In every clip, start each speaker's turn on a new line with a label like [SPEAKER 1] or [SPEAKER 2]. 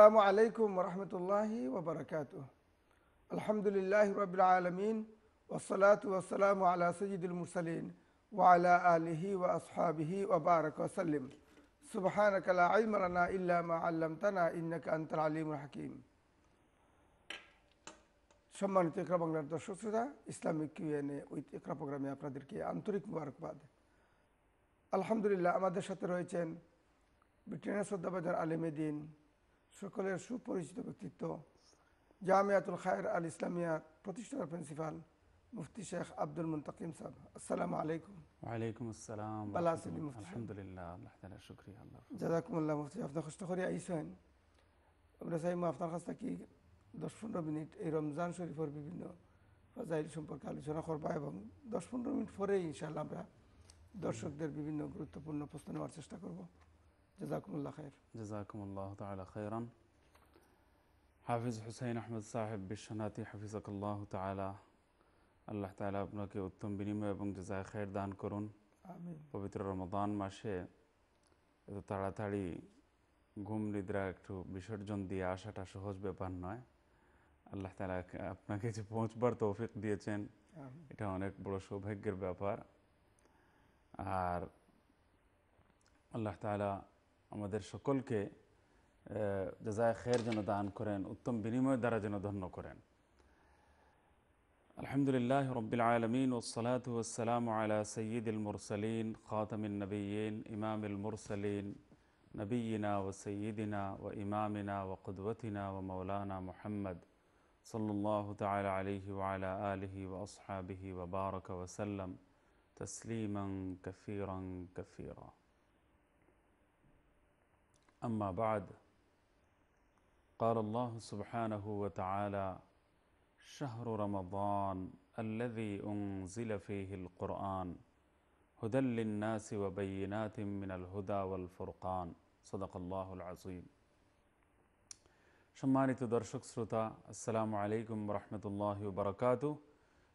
[SPEAKER 1] আসসালামু আলাইকুম রহমতুল্লাহি ওবরাকাত আলহামদুলিল্লাহ রবিল আলমিন ওসলাত ওসালাম আলা সঈদুল মুরসালিন ওয়ালা আলিহি ও আসহাবিহি ওবারক ওসাল্লিম সুবহানক লা ইলম লানা ইল্লা মা আল্লামতানা ইন্নাকা আনতাল আলিমুল হাকিম সম্মানিত ইকরা বাংলার দর্শক শ্রোতা, ইসলামিক কিউএনএ উইথ ইকরা প্রোগ্রামে আপনাদেরকে আন্তরিক মুবারকবাদ। আলহামদুলিল্লাহ, আমাদের সাথে রয়েছেন ব্রিটেনের শ্রদ্ধাবাজার আলিমে দিন সকলের সুপরিচিত ব্যক্তিত্ব জামিয়াতুল খায়ের আল ইসলামিয়ার প্রতিষ্ঠাতা প্রিন্সিপাল মুফতি শেখ আব্দুল মুন্তাকিম সাহেব। আসসালামু আলাইকুম।
[SPEAKER 2] ওয়ালাইকুম আসসালাম।
[SPEAKER 1] নি মুফতি?
[SPEAKER 2] আলহামদুলিল্লাহ আল্লাহ তাআলা শুকরিয়া আল্লাহ
[SPEAKER 1] জাজাকুমুল্লাহ মুফতি আপনার কষ্ট করে আইসেন? আমরা চাইমু আপনার কাছ থেকে দশ পনেরো মিনিট এই রমজান শরীফের বিভিন্ন ফজাইল সম্পর্কে আলোচনা করবা এবং দশ পনেরো মিনিট পরেই ইনশাআল্লাহ আমরা দর্শকদের বিভিন্ন গুরুত্বপূর্ণ প্রশ্ন নেওয়ার চেষ্টা করব। জাজাকুমুল্লাহ খায়ের
[SPEAKER 2] জাজাকুমুল্লাহ তাআলা খাইরান হাফিজ হুসাইন আহমদ সাহেব বিশ্বনাথী হাফিজাকুল্লাহ তাআলা আল্লাহ তাআলা আপনাকে উত্তম বিনিময় এবং জাজায় খায়ের দান করুন। পবিত্র রমদান মাসে এত তাড়াতাড়ি ঘুম নিদ্রা একটু বিসর্জন দিয়ে আসাটা সহজ ব্যাপার নয়। আল্লাহ তাআলা আপনাকে যে পৌঁছবার তৌফিক দিয়েছেন এটা অনেক বড় সৌভাগ্যের ব্যাপার। আর আল্লাহ তাআলা আমাদের সকলকে জাজায় খের যেন দান করেন উত্তম বিনিময় দ্বারা যেন ধন্য করেন আলহামদুলিল্লাহ রবিল আলমিন ওসলাত ওসালাম আলা সঈদুল মুরসলিন খাতমিন নবীন ইমামিল মুরসলিন নবীনা ও সঈদিনা ও ইমামিনা ও কুদবতিনা ও মৌলানা মুহাম্মদ صلى الله تعالى عليه وعلى آله وأصحابه وبارك وسلم تسليما كثيرا كثيرا أما بعد قال الله سبحانه وتعالى شهر رمضان الذي أنزل فيه القرآن هدى للناس وبينات من الهدى والفرقان صدق الله العظيم সম্মানিত দর্শক শ্রোতা আসসালামু আলাইকুম রহমতুল্লাহ বারকাত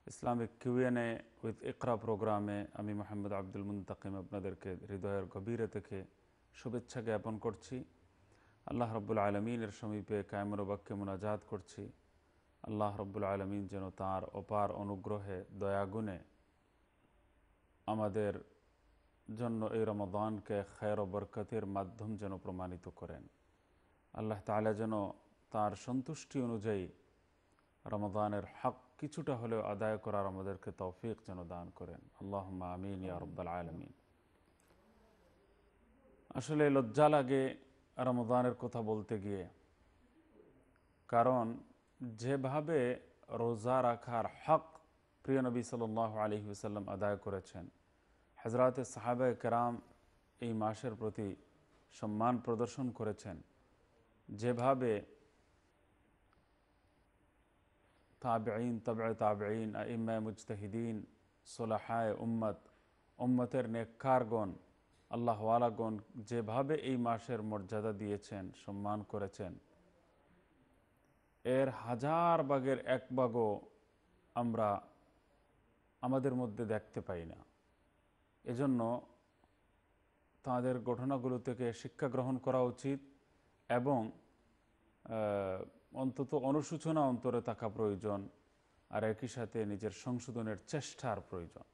[SPEAKER 2] ইসলামিক কিউএনএ উইথ ইকরা প্রোগ্রামে আমি মোহাম্মদ আব্দুল মুন্তাকিম আপনাদেরকে হৃদয়ের গভীরে থেকে শুভেচ্ছা জ্ঞাপন করছি। আল্লাহ রব্বুল আলমিনের সমীপে কায়মর বাক্যে মোনাজাত করছি। আল্লাহ রব্বুল আলমিন যেন তাঁর অপার অনুগ্রহে দয়াগুণে আমাদের জন্য এই রমদানকে খায়ের বরকতের মাধ্যম যেন প্রমাণিত করেন। আল্লাহ তাআলা যেন তার সন্তুষ্টি অনুযায়ী রমদানের হক কিছুটা হলেও আদায় করার আমাদেরকে তৌফিক যেন দান করেন। আল্লাহ আমিন ইয়া রব্বাল আলমিন। আসলে লজ্জা লাগে রমদানের কথা বলতে গিয়ে। কারণ যেভাবে রোজা রাখার হক প্রিয় নবী সাল আলী সাল্লাম আদায় করেছেন হজরত সাহাবে কেরাম এই মাসের প্রতি সম্মান প্রদর্শন করেছেন, যেভাবে তাবেইন তবে তাবেইন ইম্মা মুজতাহিদিন, সোলাহায় উম্মত, উম্মতের নেককারগণ আল্লাহওয়ালাগণ যেভাবে এই মাসের মর্যাদা দিয়েছেন, সম্মান করেছেন, এর হাজার বাগের এক বাগও আমরা আমাদের মধ্যে দেখতে পাই না। এজন্য তাদের ঘটনাগুলো থেকে শিক্ষা গ্রহণ করা উচিত এবং অন্তত অনুসূচনা অন্তরে থাকা প্রয়োজন আর একই সাথে নিজের সংশোধনের চেষ্টার প্রয়োজন।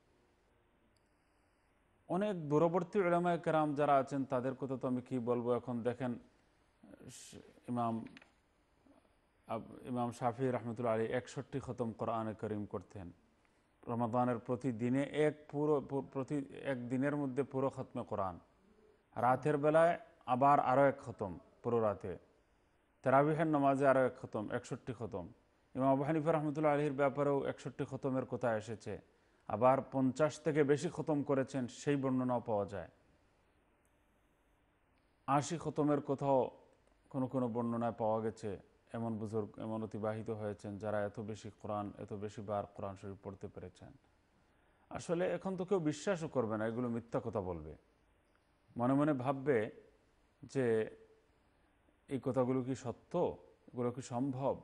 [SPEAKER 2] অনেক দূরবর্তী এলামায় কেরাম যারা আছেন, তাদের কথা তো আমি কি বলব? এখন দেখেন, ইমাম ইমাম শাফি রহমতুল্লা আলী একষট্টি খতম কোরআনে করিম করতেন। রমাদানের প্রতিদিনে এক পুরো প্রতি, এক দিনের মধ্যে পুরো খতমে কোরআন। রাতের বেলায় আবার আরও এক খতম, পুরো রাতে। তেরাবিহের নামাজে আরও এক খতম, একষট্টি খতম। ইমাম আবু হানিফা রহমতুল্লাহ আলহির ব্যাপারেও একষট্টি খতমের কথা এসেছে। আবার পঞ্চাশ থেকে বেশি খতম করেছেন, সেই বর্ণনাও পাওয়া যায়। আশি খতমের কোথাও কোনো কোনো বর্ণনায় পাওয়া গেছে, এমন বুজুর্গ, এমন অতিবাহিত হয়েছেন যারা এত বেশি কোরআন, এত বেশি বার কোরআন শরীফ পড়তে পেরেছেন। আসলে এখন তো কেউ বিশ্বাসও করবে না, এগুলো মিথ্যা কথা বলবে। মনে মনে ভাববে যে, এই কথাগুলো কি সত্য? এগুলো কি সম্ভব?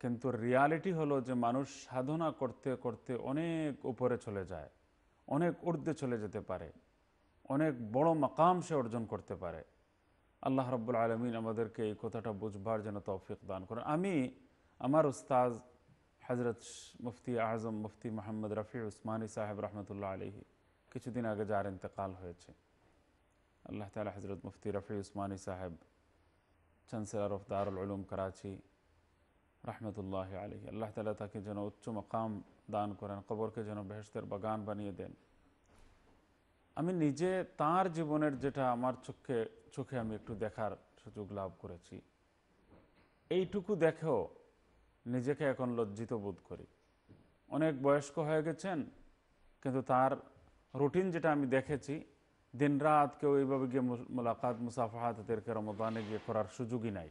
[SPEAKER 2] কিন্তু রিয়ালিটি হলো যে মানুষ সাধনা করতে করতে অনেক উপরে চলে যায়, অনেক ঊর্ধ্বে চলে যেতে পারে, অনেক বড় মাকাম সে অর্জন করতে পারে। আল্লাহ রব্বুল আলমিন আমাদেরকে এই কথাটা বুঝবার যেন তৌফিক দান করেন। আমি, আমার উস্তাজ হজরত মুফতি আজম মুফতি মোহাম্মদ রফি উসমানী সাহেব রহমতুল্লাহ আলহি কিছুদিন আগে যার ইন্তেকাল হয়েছে। আল্লাহ তালা হজরত মুফতি রফি উসমানী সাহেব চ্যান্সেলর অফ দারুল উলুম করাচি রহমতুল্লাহ আলী আল্লাহ তালা তাকে যেন উচ্চ মকাম দান করেন, কবরকে যেন বেহেস্তের বাগান বানিয়ে দেন। আমি নিজে তার জীবনের যেটা আমার চোখে চোখে আমি একটু দেখার সুযোগ লাভ করেছি। এইটুকু দেখেও নিজেকে এখন লজ্জিত বোধ করি। অনেক বয়স্ক হয়ে গেছেন, কিন্তু তার রুটিন যেটা আমি দেখেছি, দিনরাত কেউ এইভাবে গিয়ে মোলাকাত, মুসাফাহাত এদেরকে রমদানে গিয়ে করার সুযোগই নাই।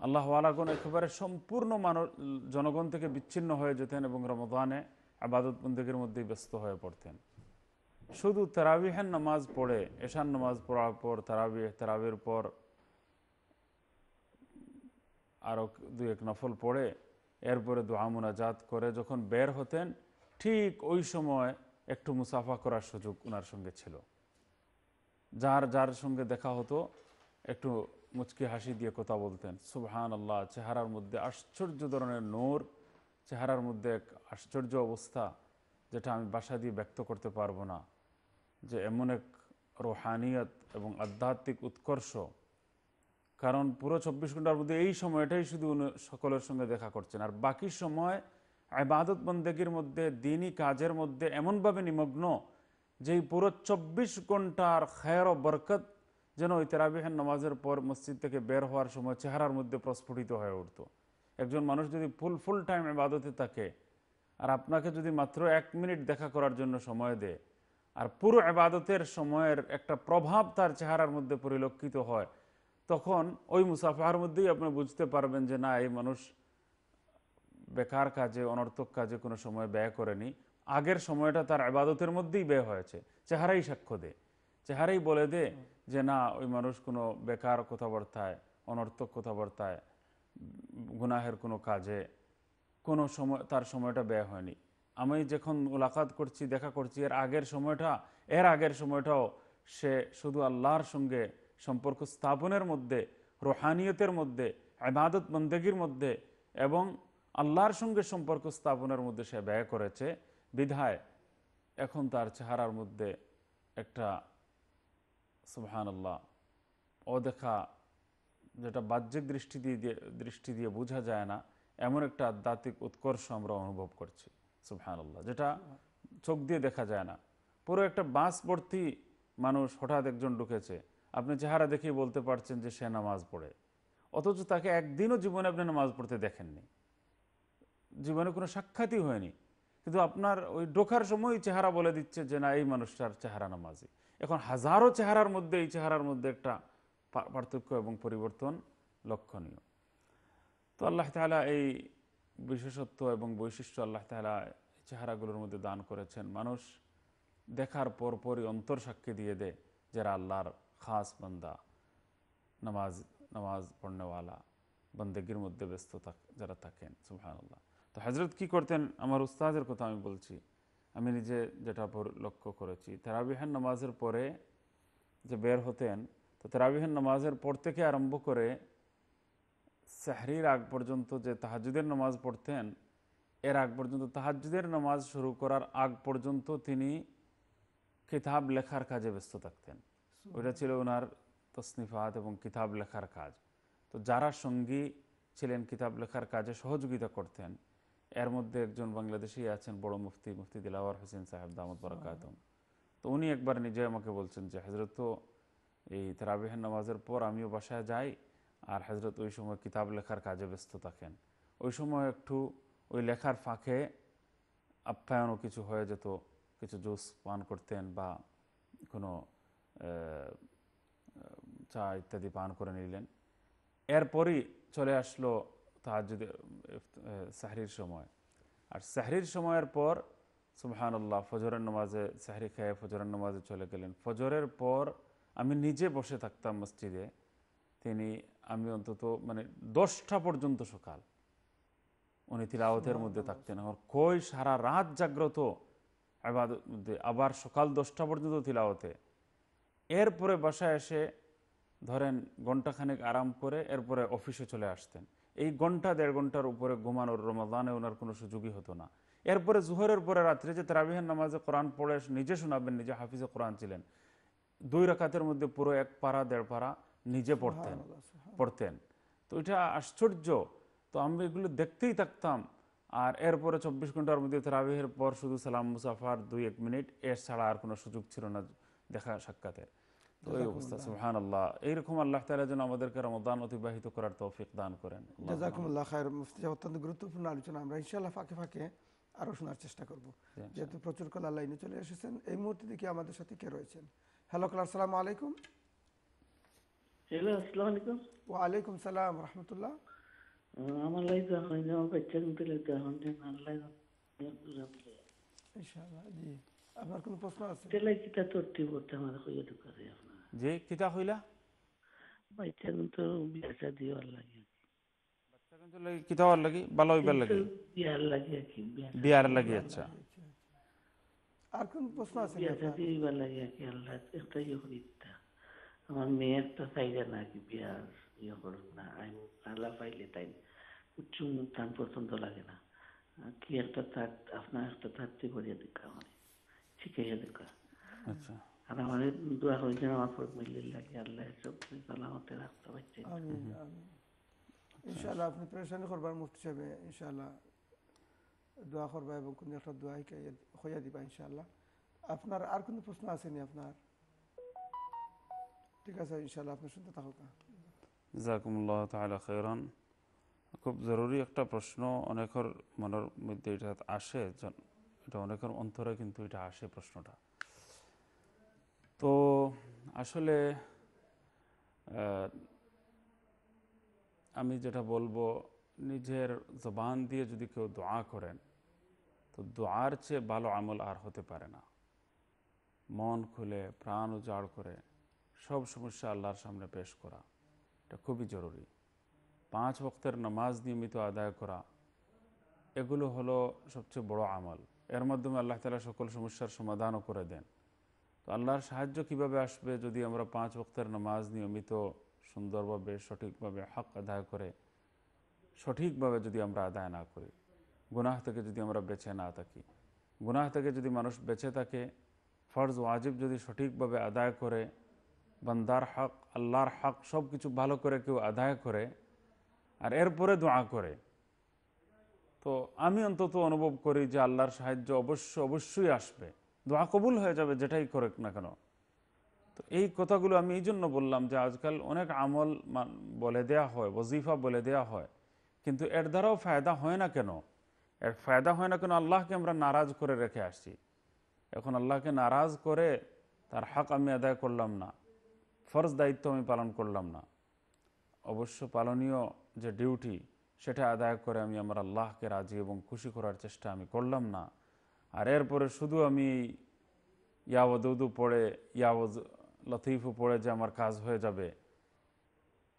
[SPEAKER 2] আল্লাহ আলাগন একেবারে সম্পূর্ণ মানব, জনগণ থেকে বিচ্ছিন্ন হয়ে যেতেন এবং রমদানে আবাদত বন্দীগের মধ্যেই ব্যস্ত হয়ে পড়তেন। শুধু তেরাবিহের নামাজ পড়ে এশান নামাজ পড়ার পর তেরাবি তারাবির পর আরও দু এক নফল পড়ে, এরপরে দোয়া মুনাজাত করে, যখন বের হতেন, ঠিক ওই সময় একটু মুসাফা করার সুযোগ ওনার সঙ্গে ছিল। যার যার সঙ্গে দেখা হতো, একটু মুচকি হাসি দিয়ে কথা বলতেন। সুবহান আল্লাহ চেহারার মধ্যে আশ্চর্য ধরনের নূর, চেহারার মধ্যে এক আশ্চর্য অবস্থা যেটা আমি বাসা দিয়ে ব্যক্ত করতে পারব না। যে এমন এক রোহানিয়ত এবং আধ্যাত্মিক উৎকর্ষ। কারণ পুরো চব্বিশ ঘণ্টার মধ্যে এই সময়টাই শুধু উনি সকলের সঙ্গে দেখা করছেন। আর বাকি সময় আবাদত বন্দেগীর মধ্যে, দিনই কাজের মধ্যে এমনভাবে নিমগ্ন যে পুরো চব্বিশ ঘণ্টার খায়ের ও বরকত যেন ওই তেরাবিহের নামাজের পর মসজিদ থেকে বের হওয়ার সময় চেহারার মধ্যে প্রস্ফুটিত হয়ে উঠত। একজন মানুষ যদি ফুল ফুল টাইম এবাদতে থাকে, আর আপনাকে যদি মাত্র এক মিনিট দেখা করার জন্য সময় দেয়, আর পুরো আবাদতের সময়ের একটা প্রভাব তার চেহারার মধ্যে পরিলক্ষিত হয়, তখন ওই মুসাফার মধ্যেই আপনি বুঝতে পারবেন যে না, এই মানুষ বেকার কাজে, অনর্থক কাজে কোনো সময় ব্যয় করেনি। আগের সময়টা তার আবাদতের মধ্যেই ব্যয় হয়েছে। চেহারাই সাক্ষ্য দে চেহারাই বলে দে যে না, ওই মানুষ কোনো বেকার কথাবার্তায়, অনর্থক কথাবার্তায়, গুনাহের কোনো কাজে কোনো সময়, তার সময়টা ব্যয় হয়নি। আমি যখন মোলাকাত করছি, দেখা করছি, এর আগের সময়টা, এর আগের সময়টাও সে শুধু আল্লাহর সঙ্গে সম্পর্ক স্থাপনের মধ্যে, রোহানিয়তের মধ্যে আবাদত বন্দেগীর মধ্যে এবং আল্লাহর সঙ্গে সম্পর্ক স্থাপনের মধ্যে সে ব্যয় করেছে। বিধায় এখন তার চেহারার মধ্যে একটা সুবহান আল্লাহ অদেখা যেটা বাহ্যিক দৃষ্টি দিয়ে দৃষ্টি দিয়ে বোঝা যায় না, এমন একটা আধ্যাত্মিক উৎকর্ষ আমরা অনুভব করছি সুবহান আল্লাহ যেটা চোখ দিয়ে দেখা যায় না। পুরো একটা বাঁশবর্তী মানুষ হঠাৎ একজন ঢুকেছে, আপনি চেহারা দেখেই বলতে পারছেন যে সে নামাজ পড়ে। অথচ তাকে একদিনও জীবনে আপনি নামাজ পড়তে দেখেননি। জীবনে কোনো সাক্ষাৎই হয়নি। কিন্তু আপনার ওই ঢোকার সময় চেহারা বলে দিচ্ছে যে না, এই মানুষটার চেহারা নামাজি। এখন হাজারো চেহারার মধ্যে, এই চেহারার মধ্যে একটা পার্থক্য এবং পরিবর্তন লক্ষণীয়। তো আল্লাহ তালা এই বিশেষত্ব এবং বৈশিষ্ট্য আল্লাহ তালা চেহারাগুলোর মধ্যে দান করেছেন। মানুষ দেখার পরপরই অন্তর সাক্ষী দিয়ে দেয় যারা আল্লাহর খাস বান্দা, নামাজ নামাজ পড়নেওয়ালা, বন্দেগীর মধ্যে ব্যস্ত যারা থাকেন সুহান আল্লাহ তো হজরত কী করতেন? আমার উস্তাদের কথা আমি বলছি। আমি নিজে যেটা লক্ষ্য করেছি তেরাবিহান নামাজের পরে যে বের হতেন, তো তেরাবিহান নামাজের পর থেকে আরম্ভ করে সাহরির আগ পর্যন্ত যে তাহাজুদের নামাজ পড়তেন, এর আগ পর্যন্ত তাহাজুদের নামাজ শুরু করার আগ পর্যন্ত তিনি কিতাব লেখার কাজে ব্যস্ত থাকতেন। ওইটা ছিল ওনার তসনিফাত এবং কিতাব লেখার কাজ। তো যারা সঙ্গী ছিলেন, কিতাব লেখার কাজে সহযোগিতা করতেন এর মধ্যে একজন বাংলাদেশি আছেন বড় মুফতি মুফতি দিলাওয়ার হোসেন সাহেব দামদ বরাকাতম তো উনি একবার নিজে আমাকে বলছেন যে হজরত তো এই তেরাবিহান নামাজের পর আমিও বাসায় যাই আর হজরত ওই সময় কিতাব লেখার কাজে ব্যস্ত থাকেন। ওই সময় একটু ওই লেখার ফাঁকে আপ্যায়নও কিছু হয়ে যেত কিছু জুস পান করতেন বা কোনো চা ইত্যাদি পান করে নিলেন। এরপরই চলে আসলো তাহাজুদ সাহরির সময়। আর সাহরির সময়ের পর সুবহান আল্লাহ ফজরের নামাজে সাহরি খেয়ে ফজরের নামাজে চলে গেলেন। ফজরের পর আমি নিজে বসে থাকতাম মসজিদে। তিনি আমি অন্তত মানে দশটা পর্যন্ত সকাল। উনি তিলাওয়াতের মধ্যে থাকতেন। আমার কই সারা রাত জাগ্রত মধ্যে আবার সকাল দশটা পর্যন্ত তিলাওয়াতে। এরপরে বাসায় এসে ধরেন ঘন্টাখানেক আরাম করে এরপরে অফিসে চলে আসতেন। এই ঘণ্টা দেড় ঘণ্টার উপরে ঘুমানোর রমাদানে ওনার কোনো সুযোগই হতো না। এরপরে জুহরের পরে রাত্রে যে তারাবিহের নামাজে কোরআন পড়ে নিজে শোনাবেন নিজে হাফিজে কোরআন ছিলেন দুই রাকাতের মধ্যে পুরো এক পারা দেড় পারা নিজে পড়তেন পড়তেন। তো এটা আশ্চর্য। তো আমি এগুলো দেখতেই থাকতাম। আর এরপরে চব্বিশ ঘণ্টার মধ্যে তারাবিহের পর শুধু সালাম মুসাফার দুই এক মিনিট এর ছাড়া আর কোনো সুযোগ ছিল না দেখা সাক্ষাতের। তো অবস্থা সুহান আল্লাহ এইরকম আল্লাহ তালা যেন আমাদেরকে রমদান অতিবাহিত করার তৌফিক দান করেন।
[SPEAKER 1] জাজাকুমুল্লাহ খায়ের মুফতি অত্যন্ত গুরুত্বপূর্ণ আলোচনা। আমরা ইনশাআল্লাহ ফাঁকে ফাঁকে আরও শোনার চেষ্টা করব। যেহেতু প্রচুর কলার লাইনে চলে এসেছেন এই মুহূর্তে দেখি আমাদের সাথে কে রয়েছেন। হ্যালো কলার সালাম আলাইকুম।
[SPEAKER 3] হ্যালো আসসালামু আলাইকুম।
[SPEAKER 1] ওয়ালাইকুম সালাম রহমতুল্লাহ।
[SPEAKER 3] আমার লাই তো এখন বাচ্চা কিন্তু লাই এখন যে
[SPEAKER 1] ইনশাআল্লাহ জি। আপনার কোনো প্রশ্ন আছে?
[SPEAKER 3] তেলাই কিতা তর্তি করতে আমার কইয়া ঢুকারে আপনার
[SPEAKER 2] যে কিতা হইলা?
[SPEAKER 3] বাচ্চা কিন্তু বিয়া শাদি হওয়ার লাগে।
[SPEAKER 2] বাচ্চা কিন্তু লাগি কিতা হওয়ার লাগি ভালো হইবার লাগি।
[SPEAKER 3] বিয়ার লাগে আর কি বিয়া
[SPEAKER 2] বিয়ার লাগি আচ্ছা।
[SPEAKER 1] আর কোন প্রশ্ন আছে
[SPEAKER 3] বিয়া শাদি হইবার লাগে কি আল্লাহ একটা ইয়ে দিতা আমার মেয়ে তো চাইলে না কি বিয়া ইয়ে করুক না আমি আল্লাহ পাইলে তাই উচ্চ তার পছন্দ লাগে না। কি একটা তার আপনার একটা তাত্তি করিয়া দেখা আমার শিখাইয়া দেখা
[SPEAKER 2] আচ্ছা।
[SPEAKER 3] আর আমার দোয়া করেছেন আমার লাগে আল্লাহ সব সালামতে রাখতে পারছে
[SPEAKER 1] আমিন আমিন ইনশাআল্লাহ আপনি পরেশানি করবার মুফতি সাহেব ইনশাআল্লাহ দোয়া করবা এবং কোন একটা দোয়া হইয়া দিবা ইনশাআল্লাহ আপনার আর কোনো প্রশ্ন আসেনি আপনার ঠিক আছে ইনশাআল্লাহ আপনি শুনতে থাকুক
[SPEAKER 2] জাকুমুল্লাহ খেরান খুব জরুরি একটা প্রশ্ন অনেকের মনের মধ্যে এটা আসে এটা অনেকের অন্তরে কিন্তু এটা আসে প্রশ্নটা তো আসলে আমি যেটা বলব, নিজের জবান দিয়ে যদি কেউ দোয়া করেন, তো দোয়ার চেয়ে ভালো আমল আর হতে পারে না। মন খুলে, প্রাণ উজাড় করে, সব সমস্যা আল্লাহর সামনে পেশ করা, এটা খুবই জরুরি। পাঁচ বক্তের নামাজ নিয়মিত আদায় করা, এগুলো হলো সবচেয়ে বড় আমল। এর মাধ্যমে আল্লাহ তালা সকল সমস্যার সমাধানও করে দেন। তো আল্লাহর সাহায্য কীভাবে আসবে যদি আমরা পাঁচ বক্তের নামাজ নিয়মিত সুন্দরভাবে, সঠিকভাবে হক আদায় করে, সঠিকভাবে যদি আমরা আদায় না করি, গুনাহ থেকে যদি আমরা বেছে না থাকি, গুনাহ থেকে যদি মানুষ বেঁচে থাকে, ফরজ ওয়াজিব যদি সঠিকভাবে আদায় করে, বান্দার হক, আল্লাহর হক সব কিছু ভালো করে কেউ আদায় করে আর এরপরে দোয়া করে, তো আমি অন্তত অনুভব করি যে আল্লাহর সাহায্য অবশ্য, অবশ্যই আসবে। দোয়া কবুল হয়ে যাবে যেটাই করেক না কেন। তো এই কথাগুলো আমি এই জন্য বললাম যে আজকাল অনেক আমল বলে দেয়া হয় ওজিফা বলে দেয়া হয়, কিন্তু এর দ্বারাও ফায়দা হয় না কেন? এর ফায়দা হয় না কেন? আল্লাহকে আমরা নারাজ করে রেখে আসছি। এখন আল্লাহকে নারাজ করে তার হক আমি আদায় করলাম না, ফরজ দায়িত্ব আমি পালন করলাম না। অবশ্য পালনীয় যে ডিউটি, সেটা আদায় করে আমি আমার আল্লাহকে রাজি এবং খুশি করার চেষ্টা আমি করলাম না। আর এরপরে শুধু আমি ইয়াওদৌদু পড়ে ইয়াওজ লতিফু পড়ে যে আমার কাজ হয়ে যাবে,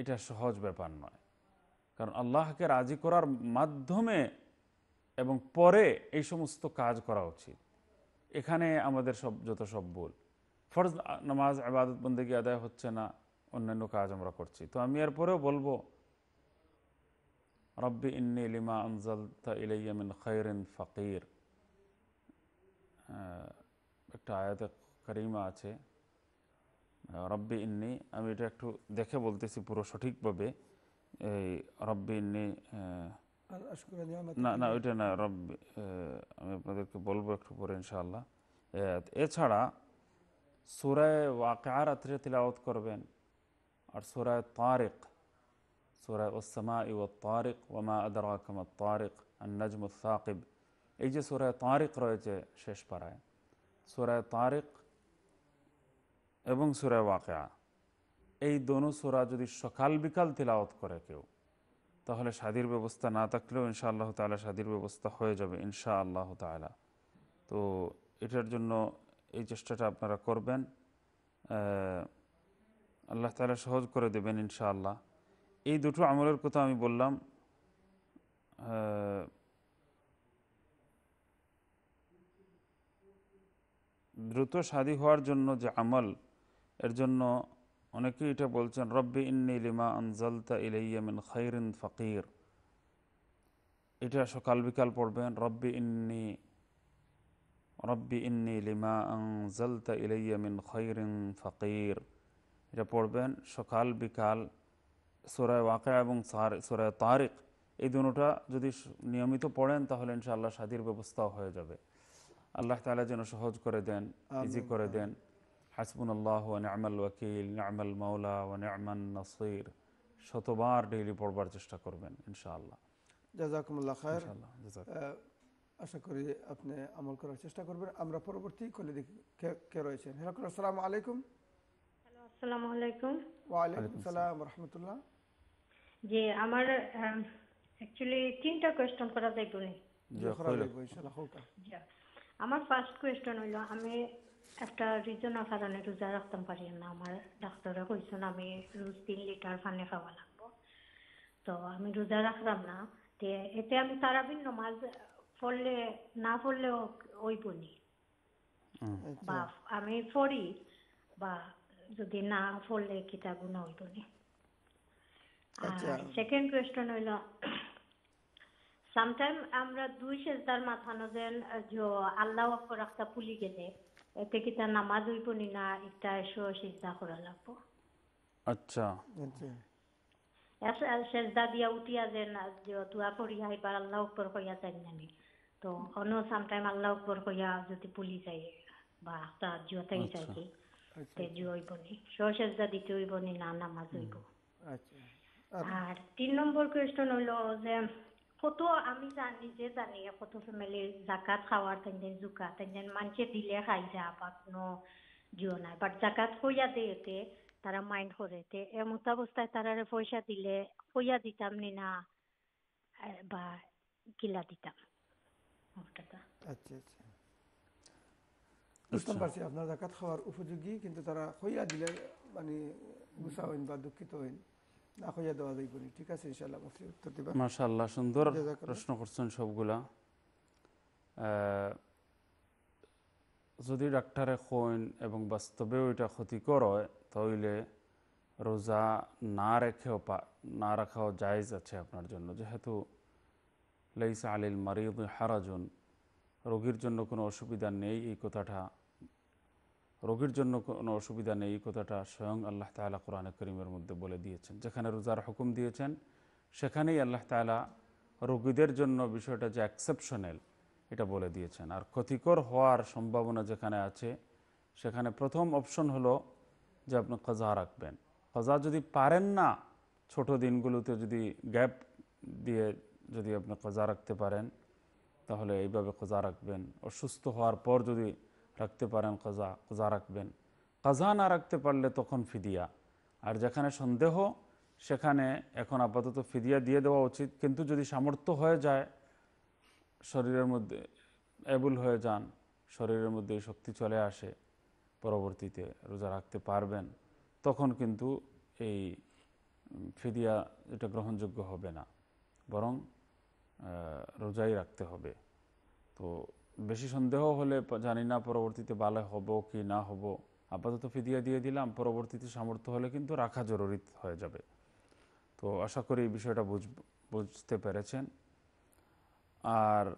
[SPEAKER 2] এটা সহজ ব্যাপার নয়। কারণ আল্লাহকে রাজি করার মাধ্যমে এবং পরে এই সমস্ত কাজ করা উচিত। এখানে আমাদের সব, যত সব ভুল। ফরজ নামাজ আবাদত বন্দেগী আদায় হচ্ছে না, অন্যান্য কাজ আমরা করছি। তো আমি এরপরেও বলব, রব্বি ইন্নি লিমা আনজাল ইলাইয়া মিন খৈরিন ফকির। একটা আয়াতে করিমা আছে। রব্বি ইন্নি আমি এটা একটু দেখে বলতেছি পুরো সঠিকভাবে। এই রব্বি ইন্নি
[SPEAKER 1] আর
[SPEAKER 2] না না ওইটা না রব্বি আমি আপনাদেরকে বলব একটু পরে ইনশাআল্লাহ। এছাড়া সুরায় ওয়াকার আত্রে তিলাওয়াত করবেন আর সুরায় তারিক সুরায় ওসামা ই ও তারিক ওমা আদরাকম তারিক আন্নাজম সাকিব এই যে সুরায় তারিক রয়েছে শেষ পাড়ায় সোরায় তারিক এবং সুরায় ওয়াকা এই দোনো সোরা যদি সকাল বিকাল তিলাওয়াত করে কেউ, তাহলে শাদির ব্যবস্থা না থাকলেও ইনশা আল্লাহ তালা শাদির ব্যবস্থা হয়ে যাবে ইনশা আল্লাহ তালা তো এটার জন্য এই চেষ্টাটা আপনারা করবেন আল্লাহ তালা সহজ করে দেবেন ইনশাআল্লাহ। এই দুটো আমলের কথা আমি বললাম দ্রুত শাদী হওয়ার জন্য যে আমল, এর জন্য অনেকেই এটা বলছেন, রব্বি ইন্নি লিমা আনজালতা ইলাইয়া মিন খাইরিন ফকির। এটা সকাল বিকাল পড়বেন, রব্বি ইন্নি রব্বি ইন্নি লিমা আনজালতা ইলাইয়া মিন খাইরিন ফকির। এটা পড়বেন সকাল বিকাল সুরায় ওয়াকা এবং সুরায় তারিক এই দুটোটা যদি নিয়মিত পড়েন তাহলে ইনশাআল্লাহ শাদির ব্যবস্থাও হয়ে যাবে। আল্লাহ তাআলা যেন সহজ করে দেন ইজি করে দেন। হাসবুন আল্লাহ ও নামাল ওয়াকিল নামাল মাওলা ও নামান নাসির। শতবার ডেইলি পড়বার চেষ্টা করবেন ইনশাআল্লাহ।
[SPEAKER 1] জাজাকুমুল্লাহ খায়ের।
[SPEAKER 2] ইনশাআল্লাহ জাযাক।
[SPEAKER 1] আশা করি আপনি আমল করার চেষ্টা করবেন। আমরা পরবর্তী কলে দেখি কে- কে রয়েছেন হ্যালো আসসালামু আলাইকুম।
[SPEAKER 4] আসসালামু আলাইকুম।
[SPEAKER 1] ওয়ালাইকুম সালাম রহমতুল্লাহ।
[SPEAKER 4] জি আমার অ্যাকচুয়ালি তিনটা কোয়েশ্চন করা যাইব নি।
[SPEAKER 2] জি।
[SPEAKER 1] ইনশাআল্লাহ হোক।
[SPEAKER 4] জি। আমার ফার্স্ট কোয়েশ্চন হইল আমি একটা রিজনের কারণে রোজা রাখতাম পারি না। আমার ডাক্তারে কইছেন আমি রোজ তিন লিটার পানি খাওয়া লাগবো। তো আমি রোজা রাখলাম না। তে এতে আমি তারাবিন নমাজ পড়লে না পড়লেও ওইব নি। বা আমি পড়ি বা যদি না পড়লে কিতা গুণা নি।
[SPEAKER 1] আচ্ছা।
[SPEAKER 4] আর সেকেন্ড কোয়েশ্চন হইল সামটাইম আমরা দুই সেজদার মাথানো যেন যে আল্লাহ আকবর একটা পুলি গেলে এতে কিতা নামাজ হইব নি না একটা এসো সেজদা করা লাগবো।
[SPEAKER 2] আচ্ছা।
[SPEAKER 1] আচ্ছা।
[SPEAKER 4] সেজদা দিয়া উঠিয়া যেন যে দোয়া করিয়া এবার আল্লাহ আকবর কইয়া যাই নানি তো অন্য সামটাইম আল্লাহ আকবর কইয়া যদি পুলি যায় বা একটা জিও থাকি যাই কি
[SPEAKER 1] আচ্ছা
[SPEAKER 4] তে জিও হইব নি। সো সেজদা দিতে হইব নি না নামাজ হইব।
[SPEAKER 1] আচ্ছা।
[SPEAKER 4] আর তিন নম্বর কোয়েশ্চন হইল যে কত আমি জানি যে জানি কত ফ্যামিলির জাকাত খাওয়ার তেন জুকা তেন মানুষে দিলে খাই যা বা কোনো জিও নাই। বাট জাকাত কইয়া দেতে তারা মাইন্ড করে তে এমত অবস্থায় তারারে পয়সা দিলে কইয়া দিতাম নি না বা কিলা দিতাম
[SPEAKER 1] আচ্ছা আচ্ছা। বুঝতে পারছি আপনার জাকাত খাওয়ার উপযোগী কিন্তু তারা হইয়া দিলে মানে গুছা হইন বা দুঃখিত হইন। না হইয়া দেওয়া যাইব ঠিক আছে ইনশাআল্লাহ মুফতি উত্তর দিবা।
[SPEAKER 2] মাশাআল্লাহ সুন্দর প্রশ্ন করছেন সবগুলা। যদি ডাক্তারে কইন এবং বাস্তবেও এটা ক্ষতিকর হয় তাহলে রোজা না রেখেও পা- না রাখাও জায়েজ আছে আপনার জন্য। যেহেতু লাইসা আলিল মারিদ হারাজুন রোগীর জন্য কোনো অসুবিধা নেই এই কথাটা। রোগীর জন্য কোনো অসুবিধা নেই, এই কথাটা স্বয়ং আল্লাহ তাআলা কোরআনে করিমের মধ্যে বলে দিয়েছেন। যেখানে রোজার হুকুম দিয়েছেন, সেখানেই আল্লাহ তাআলা রোগীদের জন্য বিষয়টা যে এক্সেপশনাল এটা বলে দিয়েছেন। আর ক্ষতিকর হওয়ার সম্ভাবনা যেখানে আছে, সেখানে প্রথম অপশন হলো যে আপনি কাজা রাখবেন। কাজা যদি পারেন না, ছোট দিনগুলোতে যদি গ্যাপ দিয়ে যদি আপনি কাজা রাখতে পারেন, তাহলে এইভাবে কাজা রাখবেন। অসুস্থ হওয়ার পর যদি রাখতে পারেন কাজা কাজা রাখবেন। কাজা না রাখতে পারলে তখন ফিদিয়া। আর যেখানে সন্দেহ, সেখানে এখন আপাতত ফিদিয়া দিয়ে দেওয়া উচিত। কিন্তু যদি সামর্থ্য হয়ে যায়, শরীরের মধ্যে এবুল হয়ে যান, শরীরের মধ্যে শক্তি চলে আসে, পরবর্তীতে রোজা রাখতে পারবেন, তখন কিন্তু এই ফিদিয়া এটা গ্রহণযোগ্য হবে না। বরং রোজাই রাখতে হবে। তো বেশি সন্দেহ হলে জানি না পরবর্তীতে ভালো হব কি না হব। আপাতত ফিদিয়া দিয়ে দিলাম, পরবর্তীতে সামর্থ্য হলে কিন্তু রাখা জরুরি হয়ে যাবে। তো আশা করি এই বিষয়টা বুঝ, বুঝতে পেরেছেন। আর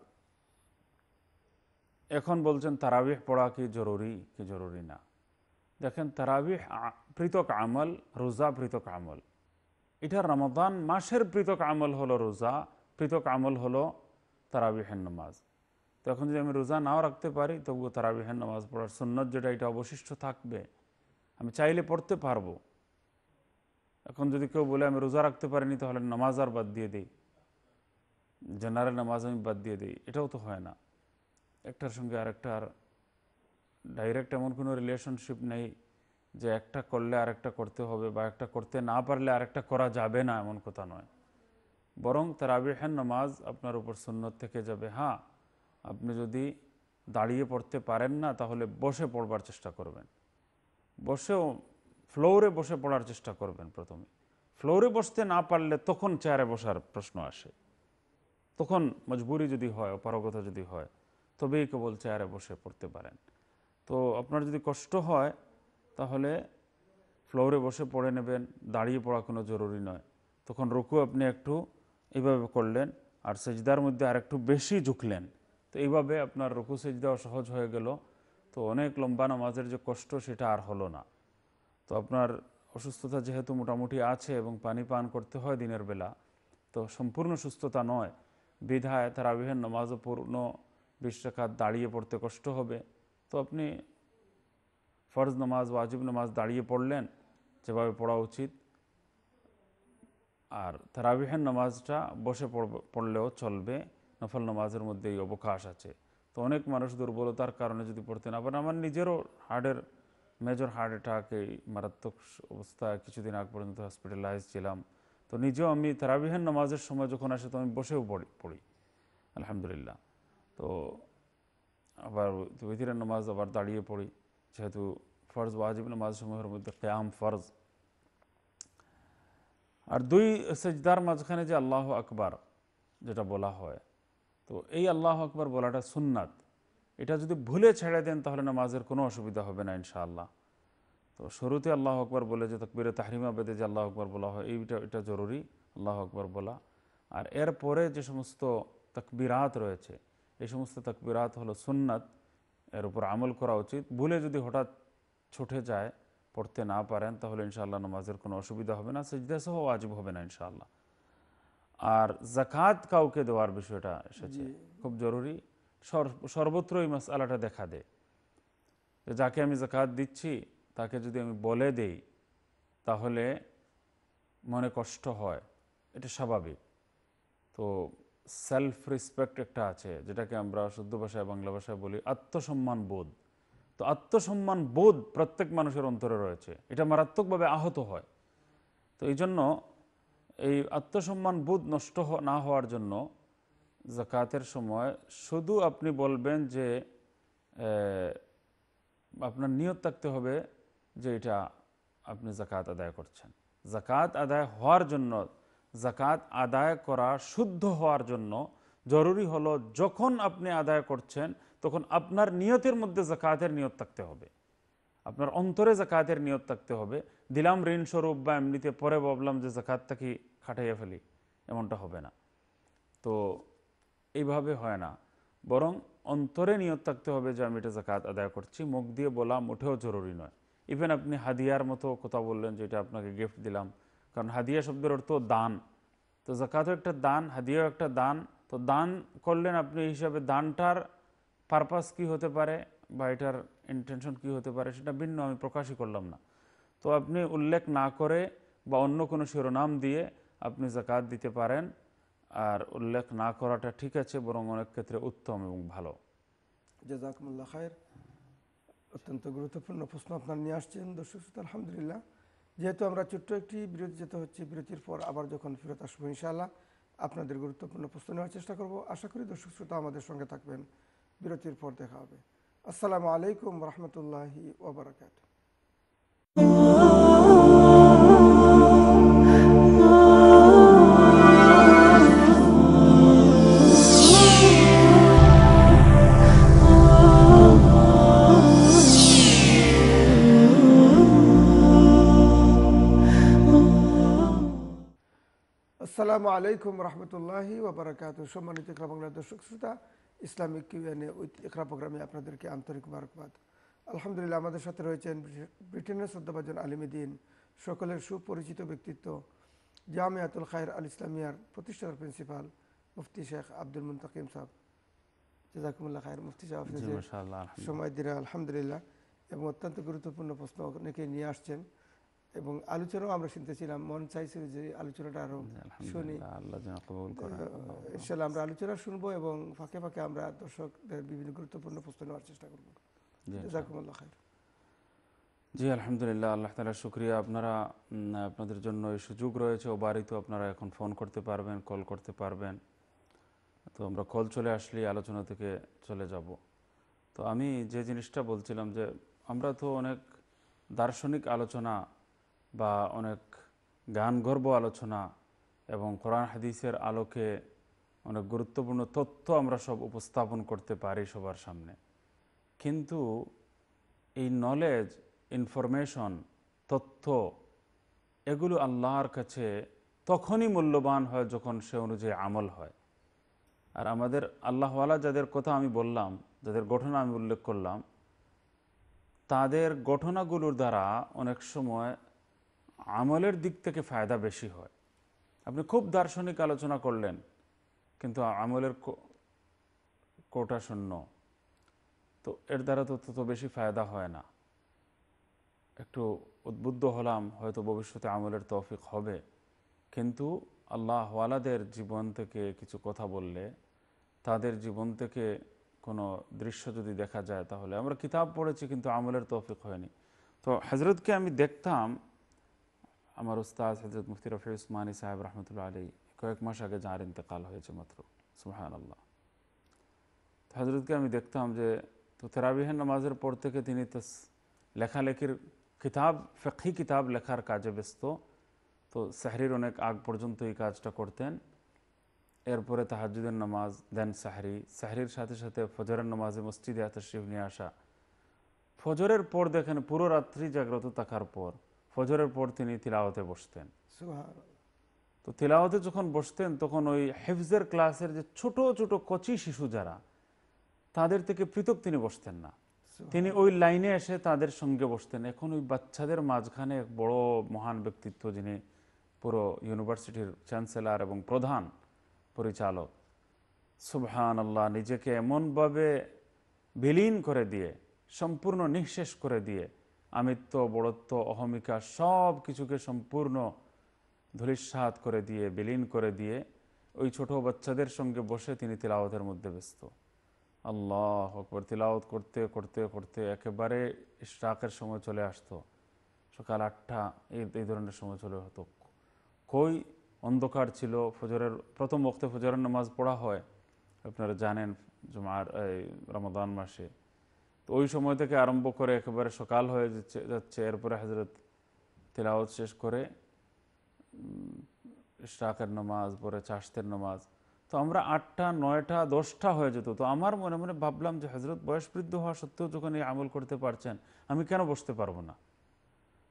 [SPEAKER 2] এখন বলছেন, তারাবিহ পড়া কি জরুরি কি জরুরি না? দেখেন, তারাবিহ পৃথক আমল, রোজা পৃথক আমল। এটা রমাদান মাসের পৃথক আমল হলো রোজা, পৃথক আমল হলো তারাবিহের নামাজ। তো এখন যদি আমি রোজা নাও রাখতে পারি, তবুও তারাবিহের নামাজ পড়ার সুন্নত যেটা, এটা অবশিষ্ট থাকবে। আমি চাইলে পড়তে পারব। এখন যদি কেউ বলে, আমি রোজা রাখতে পারিনি, তাহলে নামাজ আর বাদ দিয়ে দিই। জেনারেল নামাজ আমি বাদ দিয়ে দিই। এটাও তো হয় না। একটার সঙ্গে আরেকটার ডাইরেক্ট এমন কোনো রিলেশনশিপ নেই যে একটা করলে আরেকটা করতে হবে বা একটা করতে না পারলে আরেকটা করা যাবে না, এমন কথা নয়। বরং তারাবিহের নামাজ আপনার উপর সুন্নত থেকে যাবে। হ্যাঁ আপনি যদি দাঁড়িয়ে পড়তে পারেন না, তাহলে বসে পড়বার চেষ্টা করবেন। বসেও, ফ্লোরে বসে পড়ার চেষ্টা করবেন প্রথমে। ফ্লোরে বসতে না পারলে তখন চেয়ারে বসার প্রশ্ন আসে। তখন মজবুরি যদি হয়, অপারগতা যদি হয়, তবেই কেবল চেয়ারে বসে পড়তে পারেন। তো আপনার যদি কষ্ট হয়, তাহলে ফ্লোরে বসে পড়ে নেবেন। দাঁড়িয়ে পড়া কোনো জরুরি নয়। তখন রুকু আপনি একটু এইভাবে করলেন, আর সেজদার মধ্যে আর একটু বেশি ঝুঁকলেন। তো এইভাবে আপনার রুকু সেজদাও সহজ হয়ে গেল। তো অনেক লম্বা নামাজের যে কষ্ট, সেটা আর হলো না। তো আপনার অসুস্থতা যেহেতু মোটামুটি আছে এবং পানি পান করতে হয় দিনের বেলা, তো সম্পূর্ণ সুস্থতা নয়। বিধায় তারাবিহের নামাজও পূর্ণ, বিশ টাকা দাঁড়িয়ে পড়তে কষ্ট হবে। তো আপনি ফরজ নামাজ, ওয়াজিব নামাজ দাঁড়িয়ে পড়লেন, যেভাবে পড়া উচিত। আর তারাবিহের নামাজটা বসে পড়লেও চলবে। নফল নামাজের মধ্যে এই অবকাশ আছে। তো অনেক মানুষ দুর্বলতার কারণে যদি পড়তে না পারেন, আমার নিজেরও হার্টের মেজর হার্ট অ্যাটাক এই মারাত্মক অবস্থায় কিছুদিন আগ পর্যন্ত হসপিটালাইজ ছিলাম। তো নিজেও আমি তারাবিহের নামাজের সময় যখন আসে তো আমি বসেও পড়ি পড়ি। আলহামদুলিল্লাহ। তো আবার বিতিরের নামাজ আবার দাঁড়িয়ে পড়ি, যেহেতু ফরজ, ওয়াজিব নামাজ সমূহের মধ্যে কেয়াম ফরজ। আর দুই সেজদার মাঝখানে যে আল্লাহ আকবার, যেটা বলা হয় তো এই আল্লাহ আকবার বলাটা সুন্নাত। এটা যদি ভুলে ছেড়ে দেন, তাহলে নামাজের কোনো অসুবিধা হবে না ইনশাআল্লাহ। তো শুরুতে আল্লাহ আকবার বলে যে তকবিরে তাহরিমা বেদে যে আল্লাহ আকবার বলা হয়, এইটা, এটা জরুরি, আল্লাহ আকবার বলা। আর এরপরে যে সমস্ত তকবিরাত রয়েছে, এই সমস্ত তকবিরাত হলো সুন্নাত। এর উপর আমল করা উচিত। ভুলে যদি হঠাৎ ছুটে যায়, পড়তে না পারেন, তাহলে ইনশাআল্লাহ নামাজের কোনো অসুবিধা হবে না সেজদা ওয়াজিব হবে না ইনশাআল্লাহ। আর জাকাত কাউকে দেওয়ার বিষয়টা এসেছে। খুব জরুরি। সর্বত্র এই মশালাটা দেখা দেয় যাকে আমি জাকাত দিচ্ছি তাকে যদি আমি বলে দেই তাহলে মনে কষ্ট হয়। এটা স্বাভাবিক। তো সেলফ রেসপেক্ট একটা আছে যেটাকে আমরা শুদ্ধ ভাষায় বাংলা ভাষায় বলি আত্মসম্মান বোধ। তো আত্মসম্মান বোধ প্রত্যেক মানুষের অন্তরে রয়েছে। এটা মারাত্মকভাবে আহত হয়। তো এই জন্য এই আত্মসম্মান বোধ নষ্ট না হওয়ার জন্য জাকাতের সময় শুধু আপনি বলবেন যে আপনার নিয়ত থাকতে হবে যে এটা আপনি জাকাত আদায় করছেন। জাকাত আদায় হওয়ার জন্য, জাকাত আদায় করা শুদ্ধ হওয়ার জন্য জরুরি হলো যখন আপনি আদায় করছেন, তখন আপনার নিয়তের মধ্যে জাকাতের নিয়ত থাকতে হবে। আপনার অন্তরে জাকাতের নিয়ত থাকতে হবে। দিলাম ঋণ স্বরূপ বা এমনিতে পরে ভাবলাম যে জাকাতটা কি খাটাইয়া ফেলি, এমনটা হবে না। তো এইভাবে হয় না। বরং অন্তরে নিয়ত থাকতে হবে যে আমি এটা জাকাত আদায় করছি। মুখ দিয়ে বলা মোটেও জরুরি নয়। ইভেন আপনি হাদিয়ার মতো কথা বললেন যে এটা আপনাকে গিফট দিলাম। কারণ হাদিয়া শব্দের অর্থ দান। তো জাকাতও একটা দান, হাদিয়াও একটা দান। তো দান করলেন আপনি হিসাবে দানটার পারপাস কি হতে পারে? বা এটার ইন্টেনশন কি হতে পারে সেটা ভিন্ন, আমি প্রকাশই করলাম না। তো আপনি উল্লেখ না করে বা অন্য কোনো শিরোনাম দিয়ে আপনি জাকাত দিতে পারেন, আর উল্লেখ না করাটা ঠিক আছে, বরং অনেক ক্ষেত্রে উত্তম এবং ভালো।
[SPEAKER 1] জাজাকুমুল্লাহ খায়ের। অত্যন্ত গুরুত্বপূর্ণ প্রশ্ন আপনার নিয়ে আসছেন। দর্শক আলহামদুলিল্লাহ। যেহেতু আমরা ছোট্ট একটি বিরতি, যেতে হচ্ছে বিরতির পর আবার যখন ফেরত আসব ইনশাআল্লাহ, আপনাদের গুরুত্বপূর্ণ প্রশ্ন নেওয়ার চেষ্টা করব। আশা করি দর্শক শ্রোতা আমাদের সঙ্গে থাকবেন। বিরতির পর দেখা হবে। আসসালামু আলাইকুম রহমতুল্লাহি ওবরাকাত আসসালামু আলাইকুম রহমতুল্লাহি ওবরাকাত সম্মানিত ইকরা বাংলার দর্শক শ্রোতা ইসলামিক কিউএনএ ইকরা প্রোগ্রামে আপনাদেরকে আন্তরিক মুবারকবাদ। আলহামদুলিল্লাহ আমাদের সাথে রয়েছেন ব্রিটেনের শ্রদ্ধাভাজন আলিমুদ্দিন সকলের সুপরিচিত ব্যক্তিত্ব জামিয়াতুল খায়ের আল ইসলামিয়ার প্রতিষ্ঠাতার প্রিন্সিপাল মুফতি শেখ আব্দুল মুন্তাকিম সাহেব। জাজাকুমুল্লাহ খায়ের মুফতি সাহেব। সময় দিলেন আলহামদুলিল্লাহ এবং অত্যন্ত গুরুত্বপূর্ণ প্রশ্ন অনেকে নিয়ে আসছেন। এবং আলোচনাও আমরা শুনতেছিলাম মন চাইছে যে আলোচনাটা আরও শুনি। ইনশাল্লাহ আমরা আলোচনা শুনব এবং ফাঁকে ফাঁকে আমরা দর্শকদের বিভিন্ন গুরুত্বপূর্ণ প্রশ্ন নেওয়ার চেষ্টা করব।
[SPEAKER 2] জি, আলহামদুলিল্লাহ আল্লাহ তালা শুক্রিয়া। আপনারা আপনাদের জন্য এই সুযোগ রয়েছে। ও বাড়িতেও আপনারা এখন ফোন করতে পারবেন কল করতে পারবেন। তো আমরা কল চলে আসলেই আলোচনা থেকে চলে যাব। তো আমি যে জিনিসটা বলছিলাম যে আমরা তো অনেক দার্শনিক আলোচনা বা অনেক গান গর্ব আলোচনা এবং কোরআন হাদিসের আলোকে অনেক গুরুত্বপূর্ণ তথ্য আমরা সব উপস্থাপন করতে পারি সবার সামনে। কিন্তু এই নলেজ ইনফরমেশন তথ্য, এগুলো আল্লাহর কাছে তখনই মূল্যবান হয় যখন সে অনুযায়ী আমল হয়। আর আমাদের আল্লাহওয়ালা যাদের কথা আমি বললাম, যাদের ঘটনা আমি উল্লেখ করলাম, তাদের ঘটনাগুলোর দ্বারা অনেক সময় আমলের দিক থেকে ফায়দা বেশি হয়। আপনি খুব দার্শনিক আলোচনা করলেন, কিন্তু আমলের কোটা শূন্য। তো এর দ্বারা তো তত বেশি ফায়দা হয় না। একটু উদ্বুদ্ধ হলাম, হয়তো ভবিষ্যতে আমলের তৌফিক হবে। কিন্তু আল্লাহওয়ালাদের জীবন থেকে কিছু কথা বললে, তাদের জীবন থেকে কোনো দৃশ্য যদি দেখা যায়, তাহলে আমরা কিতাব পড়েছি, কিন্তু আমলের তৌফিক হয়নি। তো হজরতকে আমি দেখতাম আমার উস্তাদ হজরত মুফতি রফি উসমানী সাহেব রহমতুল্লাহ আলী কয়েক মাস আগে যার ইন্তেকাল হয়েছে মাত্র সুহান আল্লাহ হজরতকে আমি দেখতাম যে তো তেরাবিহের নামাজের পর থেকে তিনি লেখালেখির কিতাব ফেকি কিতাব লেখার কাজে ব্যস্ত। তো সাহরির অনেক আগ পর্যন্ত এই কাজটা করতেন। এরপরে তাহাজুদের নামাজ, দেন সাহরি। সাহরির সাথে সাথে ফজরের নামাজে মসজিদে তশরিফ নিয়ে আসা। ফজরের পর দেখেন পুরো রাত্রি জাগ্রত থাকার পর ফজরের পর তিনি তিলাওয়াতে বসতেন। তো তিলাওয়াতে যখন বসতেন তখন ওই হেফজের ক্লাসের যে ছোট ছোট কচি শিশু যারা তাদের থেকে পৃথক তিনি বসতেন না। তিনি ওই লাইনে এসে তাদের সঙ্গে বসতেন। এখন ওই বাচ্চাদের মাঝখানে এক বড় মহান ব্যক্তিত্ব যিনি পুরো ইউনিভার্সিটির চ্যান্সেলর এবং প্রধান পরিচালক। সুবহান আল্লাহ নিজেকে এমনভাবে বিলীন করে দিয়ে সম্পূর্ণ নিঃশেষ করে দিয়ে আমিত্ব, বড়ত্ব, অহমিকা সব কিছুকে সম্পূর্ণ ধূলিসাৎ করে দিয়ে, বিলীন করে দিয়ে ওই ছোট বাচ্চাদের সঙ্গে বসে তিনি তিলাওয়াতের মধ্যে ব্যস্ত। আল্লাহ আকবর, তিলাওয়াত করতে করতে করতে একেবারে ইশরাকের সময় চলে আসতো। সকাল আটটা, এই এই ধরনের সময় চলে হতো। কই অন্ধকার ছিল, ফজরের, প্রথম বক্তে ফজরের নামাজ পড়া হয়। আপনারা জানেন জুমার রমাদান মাসে। তো ওই সময় থেকে আরম্ভ করে একেবারে সকাল হয়ে যাচ্ছে যাচ্ছে। এরপরে হজরত তিলাওয়াত শেষ করে ইশরাকের নামাজ পরে চাষতের নামাজ। তো আমরা আটটা নয়টা দশটা হয়ে যেত। তো আমার মনে মনে ভাবলাম যে হজরত বয়স বৃদ্ধ হওয়া সত্ত্বেও যখন এই আমল করতে পারছেন আমি কেন বসতে পারব না?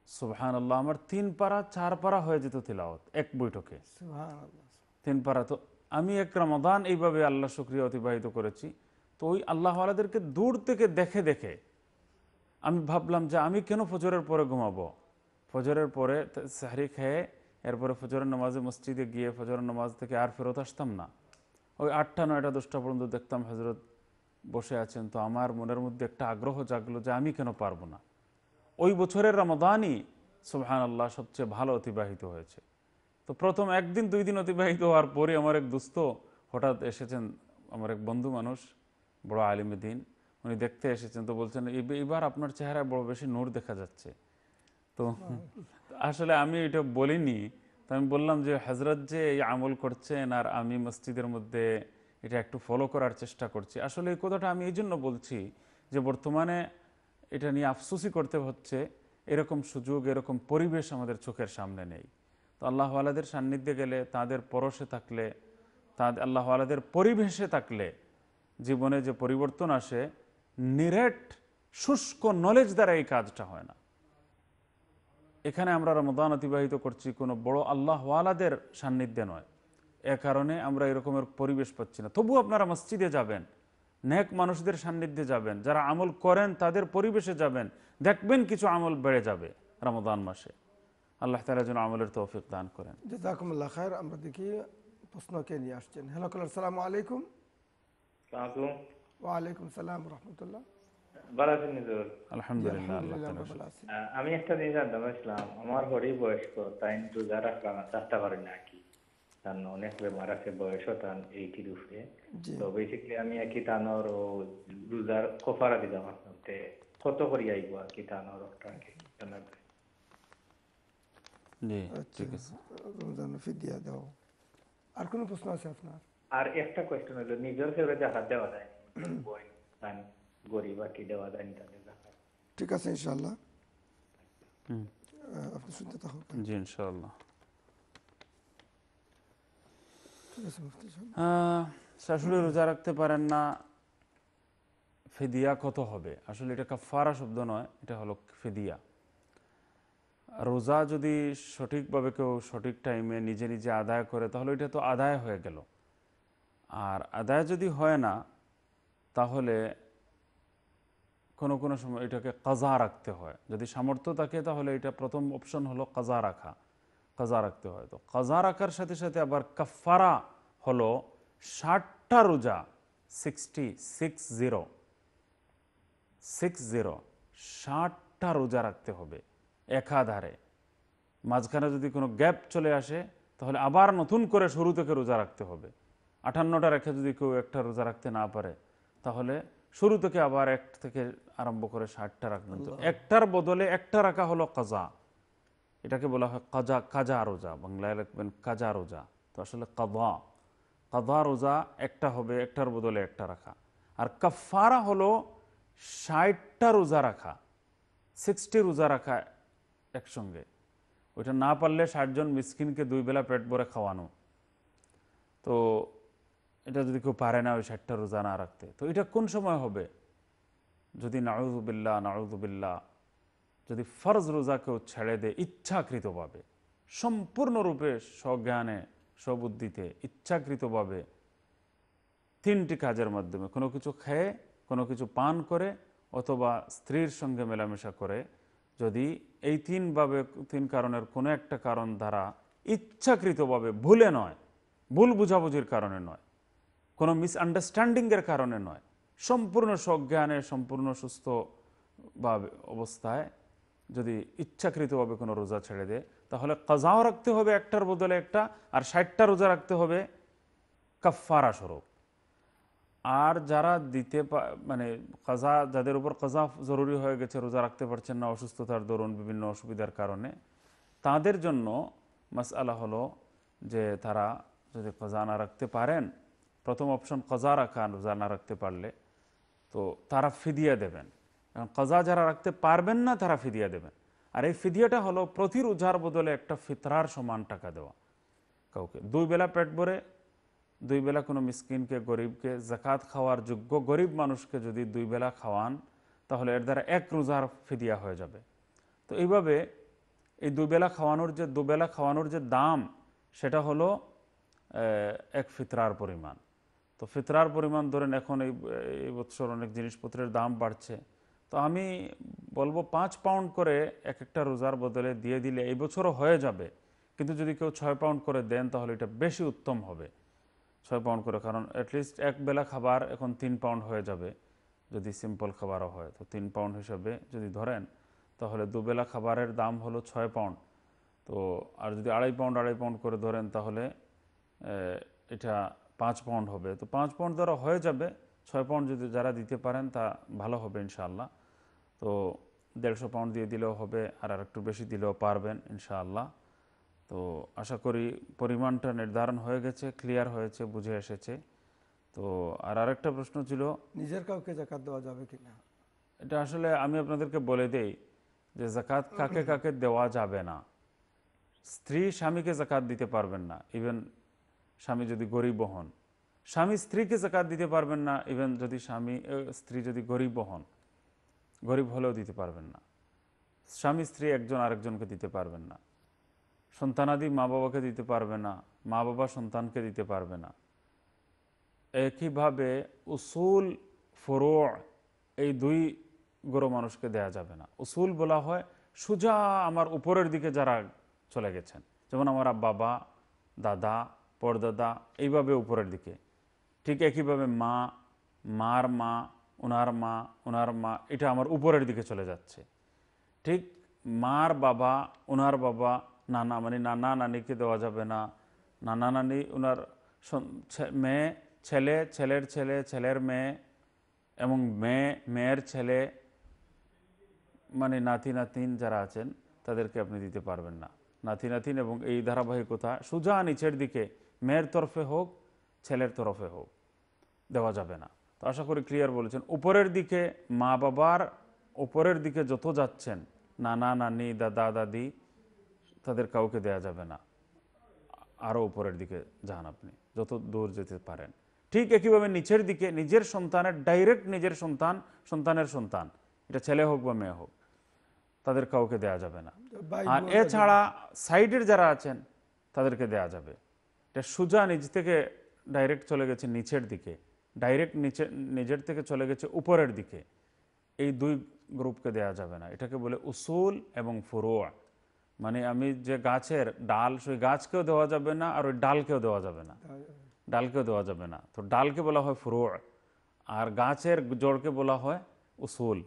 [SPEAKER 2] সুবহান আল্লাহ আমার তিন পারা চার পারা হয়ে যেত তিলাওয়াত এক বৈঠকে। তিন পারা তো আমি এক রমাদান এইভাবে আল্লাহ শুক্রিয়া অতিবাহিত করেছি। তো ওই আল্লাহ আলাদেরকে দূর থেকে দেখে দেখে। আমি ভাবলাম যে আমি কেন ফজরের পরে ঘুমাবো? ফজরের পরে সাহরি খেয়ে, এরপরে ফজরের নামাজে মসজিদে গিয়ে ফজরের নামাজ থেকে আর ফেরত আসতাম না। ওই আটটা, নয়টা, দশটা পর্যন্ত দেখতাম হজরত বসে আছেন। তো আমার মনের মধ্যে একটা আগ্রহ জাগলো যে আমি কেন পারব না। ওই বছরের রমাদানই সুবহান আল্লাহ সবচেয়ে ভালো অতিবাহিত হয়েছে। তো প্রথম একদিন, দুই দিন অতিবাহিত হওয়ার পরে আমার এক দোস্ত হঠাৎ এসেছেন, আমার এক বন্ধু মানুষ। বড় আলিমে দিন। উনি দেখতে এসেছেন তো বলছেন "এব- এবার আপনার চেহারায় বড় বেশি নূর দেখা যাচ্ছে। তো আসলে আমি এটা বলিনি, তো আমি বললাম যে হজরত যে এই আমল করছেন আর আমি মসজিদের মধ্যে এটা একটু ফলো করার চেষ্টা করছি। আসলে এই কথাটা আমি এই জন্য বলছি যে বর্তমানে এটা নিয়ে আফসোসই করতে হচ্ছে, এরকম সুযোগ, এরকম পরিবেশ আমাদের চোখের সামনে নেই। তো আল্লাহ আলাদের সান্নিধ্যে গেলে, তাদের পরশে থাকলে তাদের আল্লাহওয়ালাদের পরিবেশে থাকলে জীবনে যে পরিবর্তন আসে, নিরেট, শুষ্ক নলেজ দ্বারা এই কাজটা হয় না। এখানে আমরা রমদান অতিবাহিত করছি কোনো বড় আল্লাহওয়ালাদের সান্নিধ্যে নয়। এ কারণে আমরা এরকমের পরিবেশ পাচ্ছি না। তবু আপনারা মসজিদে যাবেন, নেক মানুষদের সান্নিধ্যে যাবেন, যারা আমল করেন তাদের পরিবেশে যাবেন, দেখবেন কিছু আমল বেড়ে যাবে রমদান মাসে। আল্লাহ তালা যেন আমলের তৌফিক দান করেন।
[SPEAKER 1] জাজাকুমুল্লাহ আমরা দেখি প্রশ্নকে নিয়ে আসছেন। হ্যালো, কলার, সালাম আলাইকুম। ওয়ালাইকুম সালাম রহমতুল্লাহ
[SPEAKER 5] আমি একটা জিনিস জানতে পারছিলাম আমার হরি বয়স্ক তাই রোজা রাখলাম চেষ্টা করে না কি তার অনেক বেমার আছে এইটির উপরে।
[SPEAKER 1] জি।
[SPEAKER 5] তো বেসিক্যালি আমি একই তানোর ও রোজার কফারা দিলাম আপনাকে কত করি আইব আর কি তানোর
[SPEAKER 2] জি
[SPEAKER 1] আচ্ছা
[SPEAKER 2] ঠিক আছে।
[SPEAKER 1] রমজান ফিদিয়া দাও। আর কোনো প্রশ্ন আছে আপনার?
[SPEAKER 5] আর একটা কোয়েশ্চেন হলো নিজের ফেভারে জাকাত দেওয়া যায় বই গরিব আর কি দেওয়া যায় তাদের জাকাত
[SPEAKER 1] ঠিক আছে ইনশাল্লাহ আপনি শুনতে থাকুন।
[SPEAKER 2] জি ইনশাআল্লাহ। শাশুড়ি রোজা রাখতে পারেন না ফেদিয়া কত হবে? আসলে এটা কাফারা শব্দ নয় এটা হলো ফেদিয়া। রোজা যদি সঠিকভাবে কেউ সঠিক টাইমে নিজে নিজে আদায় করে তাহলে এটা তো আদায় হয়ে গেল। আর আদায় যদি হয় না, তাহলে কোনো কোনো সময় এটাকে কাজা রাখতে হয়। যদি সামর্থ্য থাকে, তাহলে এটা প্রথম অপশন হলো কাজা রাখা, কাজা রাখতে হয়। তো কাজা রাখার সাথে সাথে আবার কাফারা হলো ষাটটা রোজা sixty six zero six zero ষাটটা রোজা রাখতে হবে একাধারে। মাঝখানে যদি কোনো গ্যাপ চলে আসে, তাহলে আবার নতুন করে শুরু থেকে রোজা রাখতে হবে। আটান্নটা রেখে যদি কেউ একটা রোজা রাখতে না পারে তাহলে শুরু থেকে আবার এক থেকে আরম্ভ করে ষাটটা রাখবেন তো। একটার বদলে একটা রাখা হলো কাজা। এটাকে বলা হয় কাজা কাজা রোজা। বাংলায় রাখবেন কাজা রোজা। তো আসলে কাদা কাদা রোজা একটা হবে একটার বদলে একটা রাখা। আর কাফারা হলো ষাটটা রোজা রাখা সিক্সটি রোজা রাখা একসঙ্গে। ওইটা না পারলে ষাটজন মিসকিনকে দুই বেলা পেট ভরে খাওয়ানো। তো এটা যদি কেউ পারে না, ওই ষাটটা রোজা না রাখতে। তো এটা কোন সময় হবে? যদি নাউজুবিল্লা নাউজুবিল্লা যদি ফরজ রোজা কেউ ছেড়ে দেয়, ইচ্ছাকৃতভাবে, সম্পূর্ণরূপে স্বজ্ঞানে স্ববুদ্ধিতে ইচ্ছাকৃতভাবে তিনটি কাজের মাধ্যমে, কোনো কিছু খেয়ে, কোনো কিছু পান করে, অথবা স্ত্রীর সঙ্গে মেলামেশা করে, যদি এই তিনভাবে তিন কারণের কোনো একটা কারণ দ্বারা ইচ্ছাকৃতভাবে ভুলে নয়, ভুল বুঝাবুঝির কারণে নয় কোনো মিসআন্ডারস্ট্যান্ডিংয়ের কারণে নয়। সম্পূর্ণ সজ্ঞানে, সম্পূর্ণ সুস্থ বা অবস্থায় যদি ইচ্ছাকৃতভাবে কোনো রোজা ছেড়ে দেয়, তাহলে কাজাও রাখতে হবে একটার বদলে একটা, আর ষাটটা রোজা রাখতে হবে কাফারা স্বরূপ। আর যারা দিতে মানে কাজা, যাদের উপর কাজা জরুরি হয়ে গেছে, রোজা রাখতে পারছেন না, অসুস্থতার দরুন, বিভিন্ন অসুবিধার কারণে, তাদের জন্য মাসআলা হলো যে তারা যদি কাজা না রাখতে পারেন প্রথম অপশন কজা রাখা রোজা না রাখতে পারলে, তো তারা ফিদিয়া দেবেন। এখন কাজা যারা রাখতে পারবেন না, তারা ফিদিয়া দেবেন। আর এই ফিদিয়াটা হলো প্রতি রোজার বদলে একটা ফিতরার সমান টাকা দেওয়া। কাউকে দুই বেলা পেট ভরে, দুই বেলা কোনো মিসকিনকে, গরিবকে জাকাত খাওয়ার যোগ্য গরিব মানুষকে যদি দুই বেলা খাওয়ান, তাহলে এর দ্বারা এক রোজার ফিদিয়া হয়ে যাবে। তো এইভাবে এই দুবেলা খাওয়ানোর যে দুবেলা খাওয়ানোর যে দাম, সেটা হলো এক ফিতরার পরিমাণ। তো ফিতরার পরিমাণ ধরেন এখন এই এই বছর অনেক জিনিসপত্রের দাম বাড়ছে। তো আমি বলব পাঁচ পাউন্ড করে এক একটা রোজার বদলে দিয়ে দিলে এই বছরও হয়ে যাবে। কিন্তু যদি কেউ ছয় পাউন্ড করে দেন তাহলে এটা বেশি উত্তম হবে। ছয় পাউন্ড করে, কারণ অ্যাটলিস্ট এক বেলা খাবার এখন তিন পাউন্ড হয়ে যাবে। যদি সিম্পল খাবারও হয়, তো তিন পাউন্ড হিসাবে যদি ধরেন, তাহলে দুবেলা খাবারের দাম হলো ছয় পাউন্ড। তো আর যদি আড়াই পাউন্ড আড়াই পাউন্ড করে ধরেন তাহলে এটা পাঁচ পাউন্ড হবে। তো পাঁচ পাউন্ড দ্বারা হয়ে যাবে ছয় পাউন্ড যদি যারা দিতে পারেন তা ভালো হবে ইনশাআল্লাহ। তো দেড়শো পাউন্ড দিয়ে দিলেও হবে আর আর একটু বেশি দিলেও পারবেন ইনশাআল্লাহ। তো আশা করি পরিমাণটা নির্ধারণ হয়ে গেছে ক্লিয়ার হয়েছে বুঝে এসেছে। তো আর আরেকটা প্রশ্ন ছিল?
[SPEAKER 1] নিজের কাউকে জাকাত দেওয়া যাবে কিনা
[SPEAKER 2] এটা আসলে আমি আপনাদেরকে বলে দেই যে জাকাত কাকে কাকে দেওয়া যাবে না। স্ত্রী স্বামীকে জাকাত দিতে পারবেন না। ইভেন স্বামী যদি গরিব হন। স্বামী স্ত্রীকে জাকাত দিতে পারবেন না ইভেন যদি স্বামী স্ত্রী যদি গরিব হন। গরিব হলেও দিতে পারবেন না। স্বামী স্ত্রী একজন আরেকজনকে দিতে পারবেন না। সন্তানাদি মা বাবাকে দিতে পারবে না মা বাবা সন্তানকে দিতে পারবে না। একইভাবে উসুল, ফরো এই দুই গরো মানুষকে দেয়া যাবে না। উসুল বলা হয়, সুজা আমার উপরের দিকে যারা চলে গেছেন। যেমন আমার বাবা দাদা পরদাদা, এইভাবে উপরের দিকে। ঠিক একইভাবে মা, মার মা ওনার মা ওনার মা, এটা আমার উপরের দিকে চলে যাচ্ছে। ঠিক মার বাবা ওনার বাবা, নানা মানে নানা নানিকে দেওয়া যাবে না। নানা নানি ওনার মেয়ে, ছেলে, ছেলের ছেলে, ছেলের মেয়ে, এবং মেয়ে, মেয়ের ছেলে মানে নাতি, নাতিন যারা আছেন, তাদেরকে আপনি দিতে পারবেন না। নাতি, নাতিন এবং এই ধারাবাহিকতা সোজা নিচের দিকে মেয়ের তরফে হোক ছেলের তরফে হোক দেওয়া যাবে না। তো আশা করি ক্লিয়ার বলেছেন। উপরের দিকে মা বাবার উপরের দিকে যত যাচ্ছেন নানা নানি দাদা দাদি তাদের কাউকে দেয়া যাবে না। আরও উপরের দিকে যান আপনি যত দূর যেতে পারেন। ঠিক একইভাবে নিচের দিকে নিজের সন্তানের ডাইরেক্ট নিজের সন্তান সন্তানের সন্তান এটা ছেলে হোক বা মেয়ে হোক তাদের কাউকে দেয়া যাবে না। আর এছাড়া সাইডের যারা আছেন তাদেরকে দেয়া যাবে। এটা সোজা নিজ থেকে ডাইরেক্ট চলে গেছে নিচের দিকে। ডাইরেক্ট নিচে নিজের থেকে চলে গেছে উপরের দিকে। এই দুই গ্রুপকে দেয়া যাবে না। এটাকে বলে উসুল এবং ফুরোয়া মানে আমি যে গাছের ডাল সেই গাছকেও দেওয়া যাবে না আর ওই ডালকেও দেওয়া যাবে না। ডালকেও দেওয়া যাবে না। তো ডালকে বলা হয় ফুরোয়া আর গাছের জড়কে বলা হয় উসুল।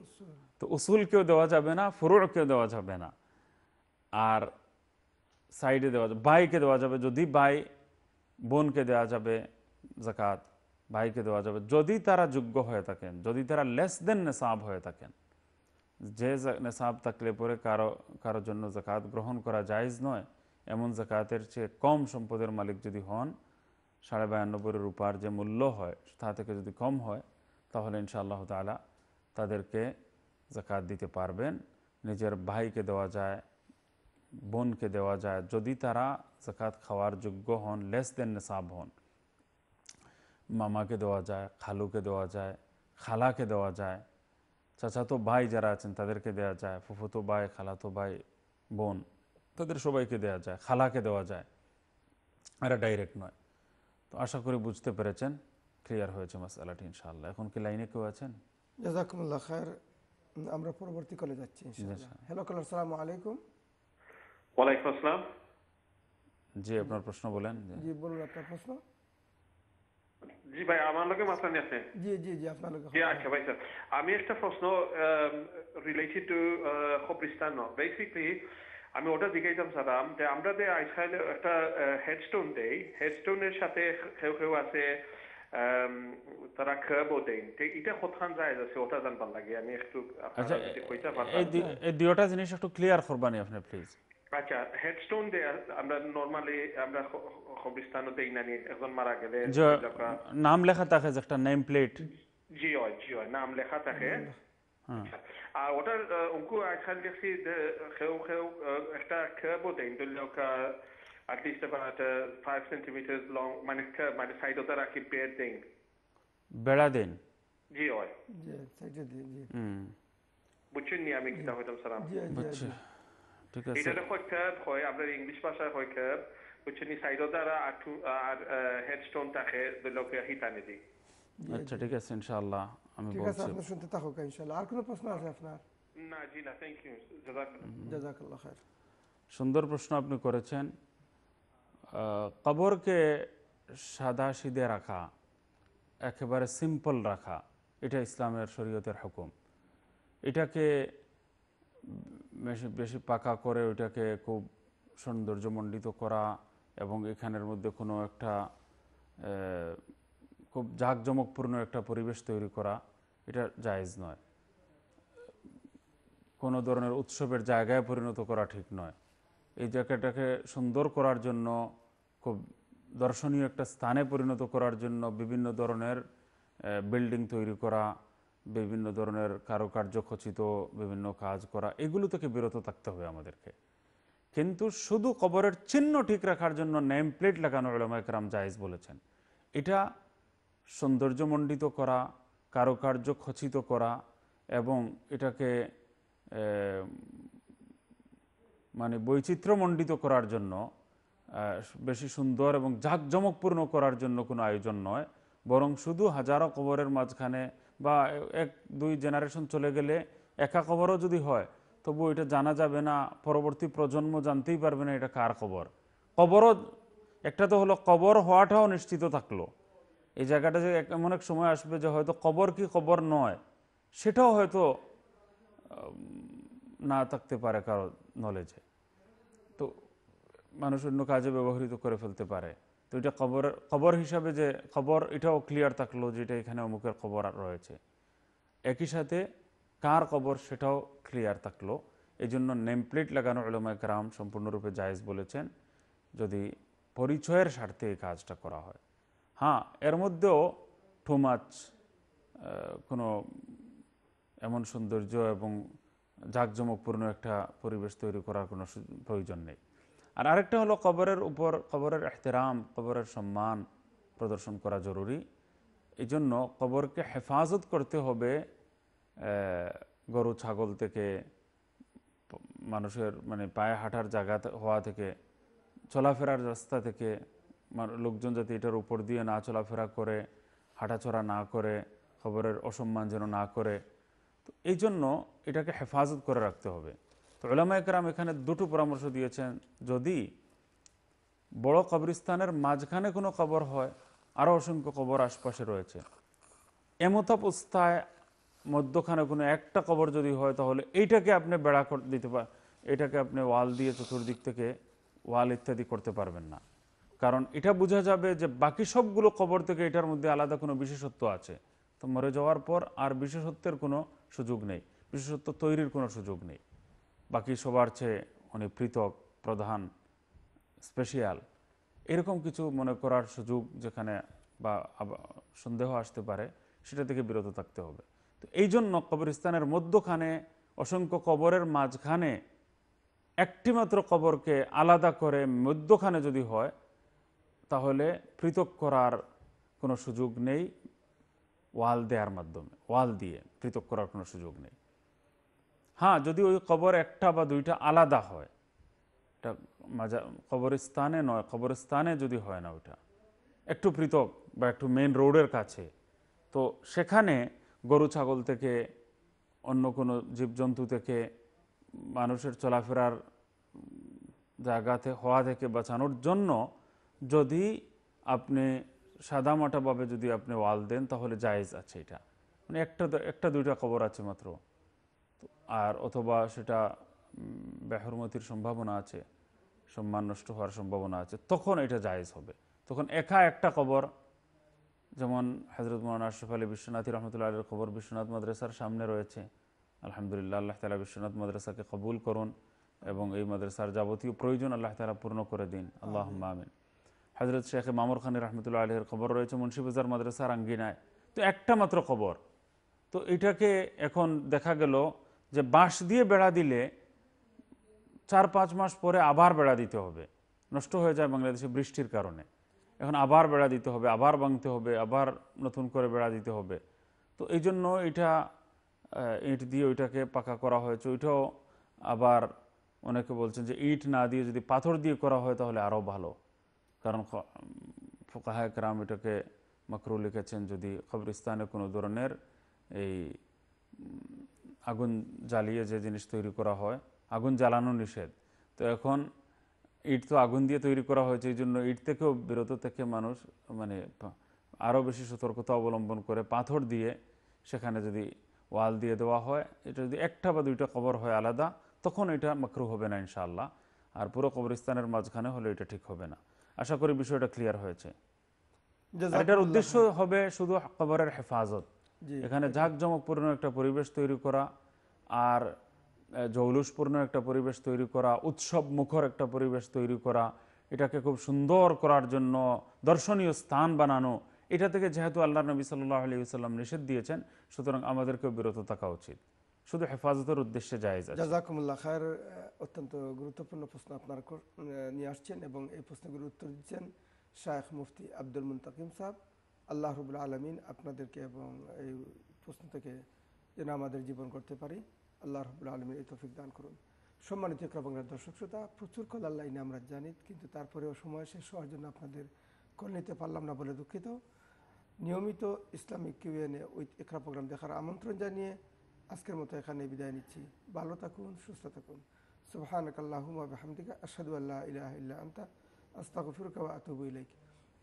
[SPEAKER 2] তো উসুলকেও দেওয়া যাবে না ফুরোড়কেও দেওয়া যাবে না। আর সাইডে দেওয়া যাবে বাইকে দেওয়া যাবে। যদি ভাই বোনকে দেওয়া যাবে জাকাত ভাইকে দেওয়া যাবে, যদি তারা যোগ্য হয়ে থাকেন, যদি তারা লেস দেন নেশাব হয়ে থাকেন, যে নেশাব থাকলে পরে কারও কারোর জন্য জাকাত গ্রহণ করা জায়েজ নয়, এমন জাকাতের চেয়ে কম সম্পদের মালিক যদি হন, সাড়ে বায়ান্নব্বই রূপার যে মূল্য হয়, তা থেকে যদি কম হয়, তাহলে ইনশাআল্লাহ তালা তাদেরকে জাকাত দিতে পারবেন। নিজের ভাইকে দেওয়া যায় বোনকে দেওয়া যায়। যদি তারা জাকাত খাওয়ার যোগ্য হন লেস দেন নেশাব হন মামাকে দেওয়া যায় খালুকে দেওয়া যায় খালাকে দেওয়া যায় চাচাতো ভাই যারা আছেন তাদেরকে দেওয়া যায় ফুফুতো ভাই খালাতো ভাই বোন তাদের সবাইকে দেওয়া যায় খালাকে দেওয়া যায়। এরা ডাইরেক্ট নয়। তো আশা করি বুঝতে পেরেছেন ক্লিয়ার হয়েছে মাসালাটি ইনশাআল্লাহ। এখন কি লাইনে কেউ আছেন?
[SPEAKER 1] জাজাকুমুল্লাহ খায়ের আমরা পরবর্তী কলে যাচ্ছি হ্যালো কলার সালাম আলাইকুম।
[SPEAKER 6] ওয়ালাইকুম আসসালাম।
[SPEAKER 2] জি আপনার প্রশ্ন বলেন। জি।
[SPEAKER 1] বলুন আপনার প্রশ্ন।
[SPEAKER 6] জি ভাই আমার লোকে মাসানি আছে
[SPEAKER 1] জি জি জি আপনার লোক
[SPEAKER 6] জি আচ্ছা ভাই স্যার। আমি একটা প্রশ্ন রিলেটেড টু খবরিস্তান বেসিকলি আমি ওটা যে আমরা যে একটা হেডস্টোন দেই হেডস্টোনের সাথে কেউ কেউ আছে তারা খেয়াবও দেন তো এটা কোথান যায় আছে ওটা জানবার লাগে। আমি একটু
[SPEAKER 2] আচ্ছা এই দুইটা জিনিস একটু ক্লিয়ার করবানি আপনি প্লিজ
[SPEAKER 6] আচ্ছা হেডস্টোন দে আমরা নর্মালি আমরা খবরিস্তানও দেই নানি একজন মারা গেলে
[SPEAKER 2] নাম লেখা থাকে যে একটা নেম প্লেট
[SPEAKER 6] জি হয় জি হয় নাম লেখা থাকে।
[SPEAKER 2] হ্যাঁ।
[SPEAKER 6] আর ওটার উনকু আজকাল দেখছি কেউ কেউ একটা খেয়াবও দেন ধরলেও at least about five centimetre long মানে মানে সাইড ওটা রাখি বেড দেন।
[SPEAKER 2] বেড়া দিন।
[SPEAKER 6] জি হয়। বুঝছেন নি আমি কিতা হইতাম
[SPEAKER 1] জি।
[SPEAKER 2] বুঝছি। ঠিক আছে।
[SPEAKER 6] এটা হয় কার্ভ হয় আপনার ইংলিশ ভাষায় হয় কার্ভ বুঝছেন নি সাইড দ্বারা আটু আর হেডস্টোন থাকে ধরলেও হিতানে দিই
[SPEAKER 2] আচ্ছা ঠিক আছে ইনশাআল্লাহ আমি বলছি
[SPEAKER 1] ঠিক আছে আপনি শুনতে থাকুক ইনশাআল্লাহ। আর কোনো প্রশ্ন আছে আপনার
[SPEAKER 6] না জি না থ্যাংক ইউ জাজাক
[SPEAKER 1] জাজাকাল্লাহ খায়ের
[SPEAKER 2] সুন্দর প্রশ্ন আপনি করেছেন। আহ, কবরকে সাদা সিধে রাখা একেবারে সিম্পল রাখা এটা ইসলামের শরীয়তের হুকুম। এটাকে বেশি বেশি পাকা করে ওইটাকে খুব সৌন্দর্যমণ্ডিত করা এবং এখানের মধ্যে কোনো একটা খুব জাঁকজমকপূর্ণ একটা পরিবেশ তৈরি করা, এটা জায়জ নয়। কোনো ধরনের উৎসবের জায়গায় পরিণত করা ঠিক নয়। এই জায়গাটাকে সুন্দর করার জন্য, খুব দর্শনীয় একটা স্থানে পরিণত করার জন্য বিভিন্ন ধরনের বিল্ডিং তৈরি করা বিভিন্ন ধরনের কারুকার্য খচিত বিভিন্ন কাজ করা, এগুলো থেকে বিরত থাকতে হবে আমাদেরকে। কিন্তু শুধু কবরের চিহ্ন ঠিক রাখার জন্য নেম প্লেট লাগানো ওলামা একরাম জায়েজ বলেছেন। এটা সৌন্দর্যমণ্ডিত করা, কারুকার্য খচিত করা এবং এটাকে মানে বৈচিত্র্যমণ্ডিত করার জন্য বেশি সুন্দর এবং জাঁকজমকপূর্ণ করার জন্য কোনো আয়োজন নয়, বরং শুধু হাজারো কবরের মাঝখানে বা এক, দুই জেনারেশন চলে গেলে একা কবরও যদি হয়, তবু এটা জানা যাবে না, পরবর্তী প্রজন্ম জানতেই পারবে না এটা কার কবর কবরও একটা তো হলো কবর হওয়াটাও নিশ্চিত থাকল। এই জায়গাটা যে এমন এক সময় আসবে যে হয়তো কবর কি কবর নয়, সেটাও হয়তো না থাকতে পারে কারও নলেজে তো মানুষ অন্য কাজে ব্যবহৃত করে ফেলতে পারে। তো এটা কবর কবর হিসাবে যে খবর, এটাও ক্লিয়ার থাকল যে এটা এখানে অমুকের খবর রয়েছে। একই সাথে কার কবর সেটাও ক্লিয়ার থাকল। এই জন্য নেম প্লেট লাগানো ওলামায় কেরাম সম্পূর্ণরূপে জায়েজ বলেছেন, যদি পরিচয়ের স্বার্থে এই কাজটা করা হয়। হ্যাঁ এর মধ্যেও টু মাচ কোনো এমন সৌন্দর্য এবং জাঁকজমকপূর্ণ একটা পরিবেশ তৈরি করার কোনো প্রয়োজন নেই। আর আরেকটা হলো কবরের উপর, কবরের এহতেরাম, কবরের সম্মান প্রদর্শন করা জরুরি। এই জন্য কবরকে হেফাজত করতে হবে গরু, ছাগল থেকে, মানুষের মানে পায়ে হাঁটার জায়গা হওয়া থেকে, চলাফেরার রাস্তা থেকে লোকজন যাতে এটার উপর দিয়ে না চলাফেরা করে হাঁটাচড়া না করে খবরের অসম্মান যেন না করে। তো এই জন্য এটাকে হেফাজত করে রাখতে হবে। তো ওলামা একরাম এখানে দুটো পরামর্শ দিয়েছেন। যদি বড় কবরস্থানের মাঝখানে কোনো কবর হয় আরও অসংখ্য কবর আশপাশে রয়েছে। এমত অবস্থায় মধ্যখানে কোনো একটা কবর যদি হয়, তাহলে এইটাকে আপনি বেড়া দিতে পার এটাকে আপনি ওয়াল দিয়ে চতুর্দিক থেকে ওয়াল ইত্যাদি করতে পারবেন না। কারণ এটা বোঝা যাবে যে বাকি সবগুলো কবর থেকে এটার মধ্যে আলাদা কোনো বিশেষত্ব আছে। তো মরে যাওয়ার পর আর বিশেষত্বের কোনো সুযোগ নেই, বিশেষত্ব তৈরির কোনো সুযোগ নেই। বাকি সবার চেয়ে উনি পৃথক, প্রধান স্পেশিয়াল এরকম কিছু মনে করার সুযোগ যেখানে বা সন্দেহ আসতে পারে, সেটা থেকে বিরত থাকতে হবে। তো এই জন্য কবরস্থানের মধ্যখানে অসংখ্য কবরের মাঝখানে একটি মাত্র কবরকে আলাদা করে মধ্যখানে যদি হয়, তাহলে পৃথক করার কোনো সুযোগ নেই, ওয়াল দেওয়ার মাধ্যমে, ওয়াল দিয়ে পৃথক করার কোনো সুযোগ নেই। হ্যাঁ যদি ওই কবর একটা বা দুইটা আলাদা হয়, এটা মাজা, কবরস্থানে নয়, কবরস্থানে যদি হয় না ওটা, একটু পৃথক বা একটু মেন রোডের কাছে, তো সেখানে গরু, ছাগল থেকে অন্য কোনো জীবজন্তু থেকে মানুষের চলাফেরার জায়গাতে হওয়া থেকে বাঁচানোর জন্য যদি আপনি সাদামাটাভাবে যদি আপনি ওয়াল দেন, তাহলে জায়েজ আছে এটা। মানে একটা একটা দুইটা খবর আছে মাত্র। আর অথবা সেটা বেহরমতির সম্ভাবনা আছে সম্মান নষ্ট হওয়ার সম্ভাবনা আছে তখন এটা জায়েজ হবে। তখন একা একটা কবর যেমন হজরত মৌলানা আশরফ আলী বিশ্বনাথী রহমতুল্লাহ আলীর খবর বিশ্বনাথ মাদ্রাসার সামনে রয়েছে। আলহামদুলিল্লাহ আল্লাহ তালা বিশ্বনাথ মাদ্রাসাকে কবুল করুন এবং এই মাদ্রাসার যাবতীয় প্রয়োজন আল্লাহ তালা পূর্ণ করে দিন। আল্লাহ আমিন। হজরত শেখ মামুর খানি রহমতুল্লাহ আলহের খবর রয়েছে মুন্সিবাজার মাদ্রাসার আঙ্গিনায়। তো একটা মাত্র খবর তো এটাকে এখন দেখা গেল যে বাঁশ দিয়ে বেড়া দিলে চার পাঁচ মাস পরে আবার বেড়া দিতে হবে। নষ্ট হয়ে যায় বাংলাদেশে বৃষ্টির কারণে। এখন আবার বেড়া দিতে হবে, আবার ভাঙতে হবে, আবার নতুন করে বেড়া দিতে হবে। তো এই জন্য এটা ইট দিয়ে ওইটাকে পাকা করা হয়েছে। ওইটাও আবার অনেকে বলছেন যে ইট না দিয়ে যদি পাথর দিয়ে করা হয় তাহলে আরও ভালো। কারণ ফোকাহায় একরাম এটাকে মাকরু লিখেছেন যদি কবরস্থানে কোনো ধরনের এই আগুন জ্বালিয়ে যে জিনিস তৈরি করা হয় আগুন জ্বালানো নিষেধ। তো এখন ইট তো আগুন দিয়ে তৈরি করা হয়েছে এই জন্য ইট থেকেও বিরত থেকে মানুষ মানে আরও বেশি সতর্কতা অবলম্বন করে পাথর দিয়ে সেখানে যদি ওয়াল দিয়ে দেওয়া হয় এটা যদি একটা বা দুইটা কবর হয় আলাদা তখন এটা মাকরু হবে না ইনশাআল্লাহ। আর পুরো কবরস্থানের মাঝখানে হলে এটা ঠিক হবে না। আশা করি বিষয়টা ক্লিয়ার হয়েছে। এটার উদ্দেশ্য হবে শুধু কবরের হেফাজত। এখানে জাঁকজমকপূর্ণ একটা পরিবেশ তৈরি করা আর জৌলুসপূর্ণ একটা পরিবেশ তৈরি করা উৎসব মুখর একটা পরিবেশ তৈরি করা এটাকে খুব সুন্দর করার জন্য দর্শনীয় স্থান বানানো এটা থেকে যেহেতু আল্লাহ নবী সাল্লাহ আলী সাল্লাম নিষেধ দিয়েছেন সুতরাং আমাদেরকেও বিরত থাকা উচিত। শুধু হেফাজতের উদ্দেশ্যে জায়েজ আছে।
[SPEAKER 1] জাজাকুমুল্লাহ খায়ের অত্যন্ত গুরুত্বপূর্ণ প্রশ্ন আপনার নিয়ে আসছেন এবং এই প্রশ্নগুলোর উত্তর দিচ্ছেন শায়েখ মুফতি আব্দুল মুন্তাকিম সাহেব। আল্লাহ রবুল্লা আলমিন আপনাদেরকে এবং এই প্রশ্ন থেকে যেন আমাদের জীবন করতে পারি। আল্লাহ রবুল্লা আলমিন এই তৌফিক দান করুন। সম্মানিত বাংলার দর্শক শ্রোতা, প্রচুর কলার লাইনে আমরা জানি কিন্তু তারপরেও সময় শেষ হওয়ার জন্য আপনাদের কল নিতে পারলাম না বলে দুঃখিত। নিয়মিত Islamic QnA with Iqra programme দেখার আমন্ত্রণ জানিয়ে আজকের মতো এখানে বিদায় নিচ্ছি। ভালো থাকুন, সুস্থ থাকুন। সুবহানাক আল্লাহুম্মা বিহামদিকা, আশহাদু আল্লা ইলাহা ইল্লা আনতা, আস্তাগফিরুকা ওয়া আতুবু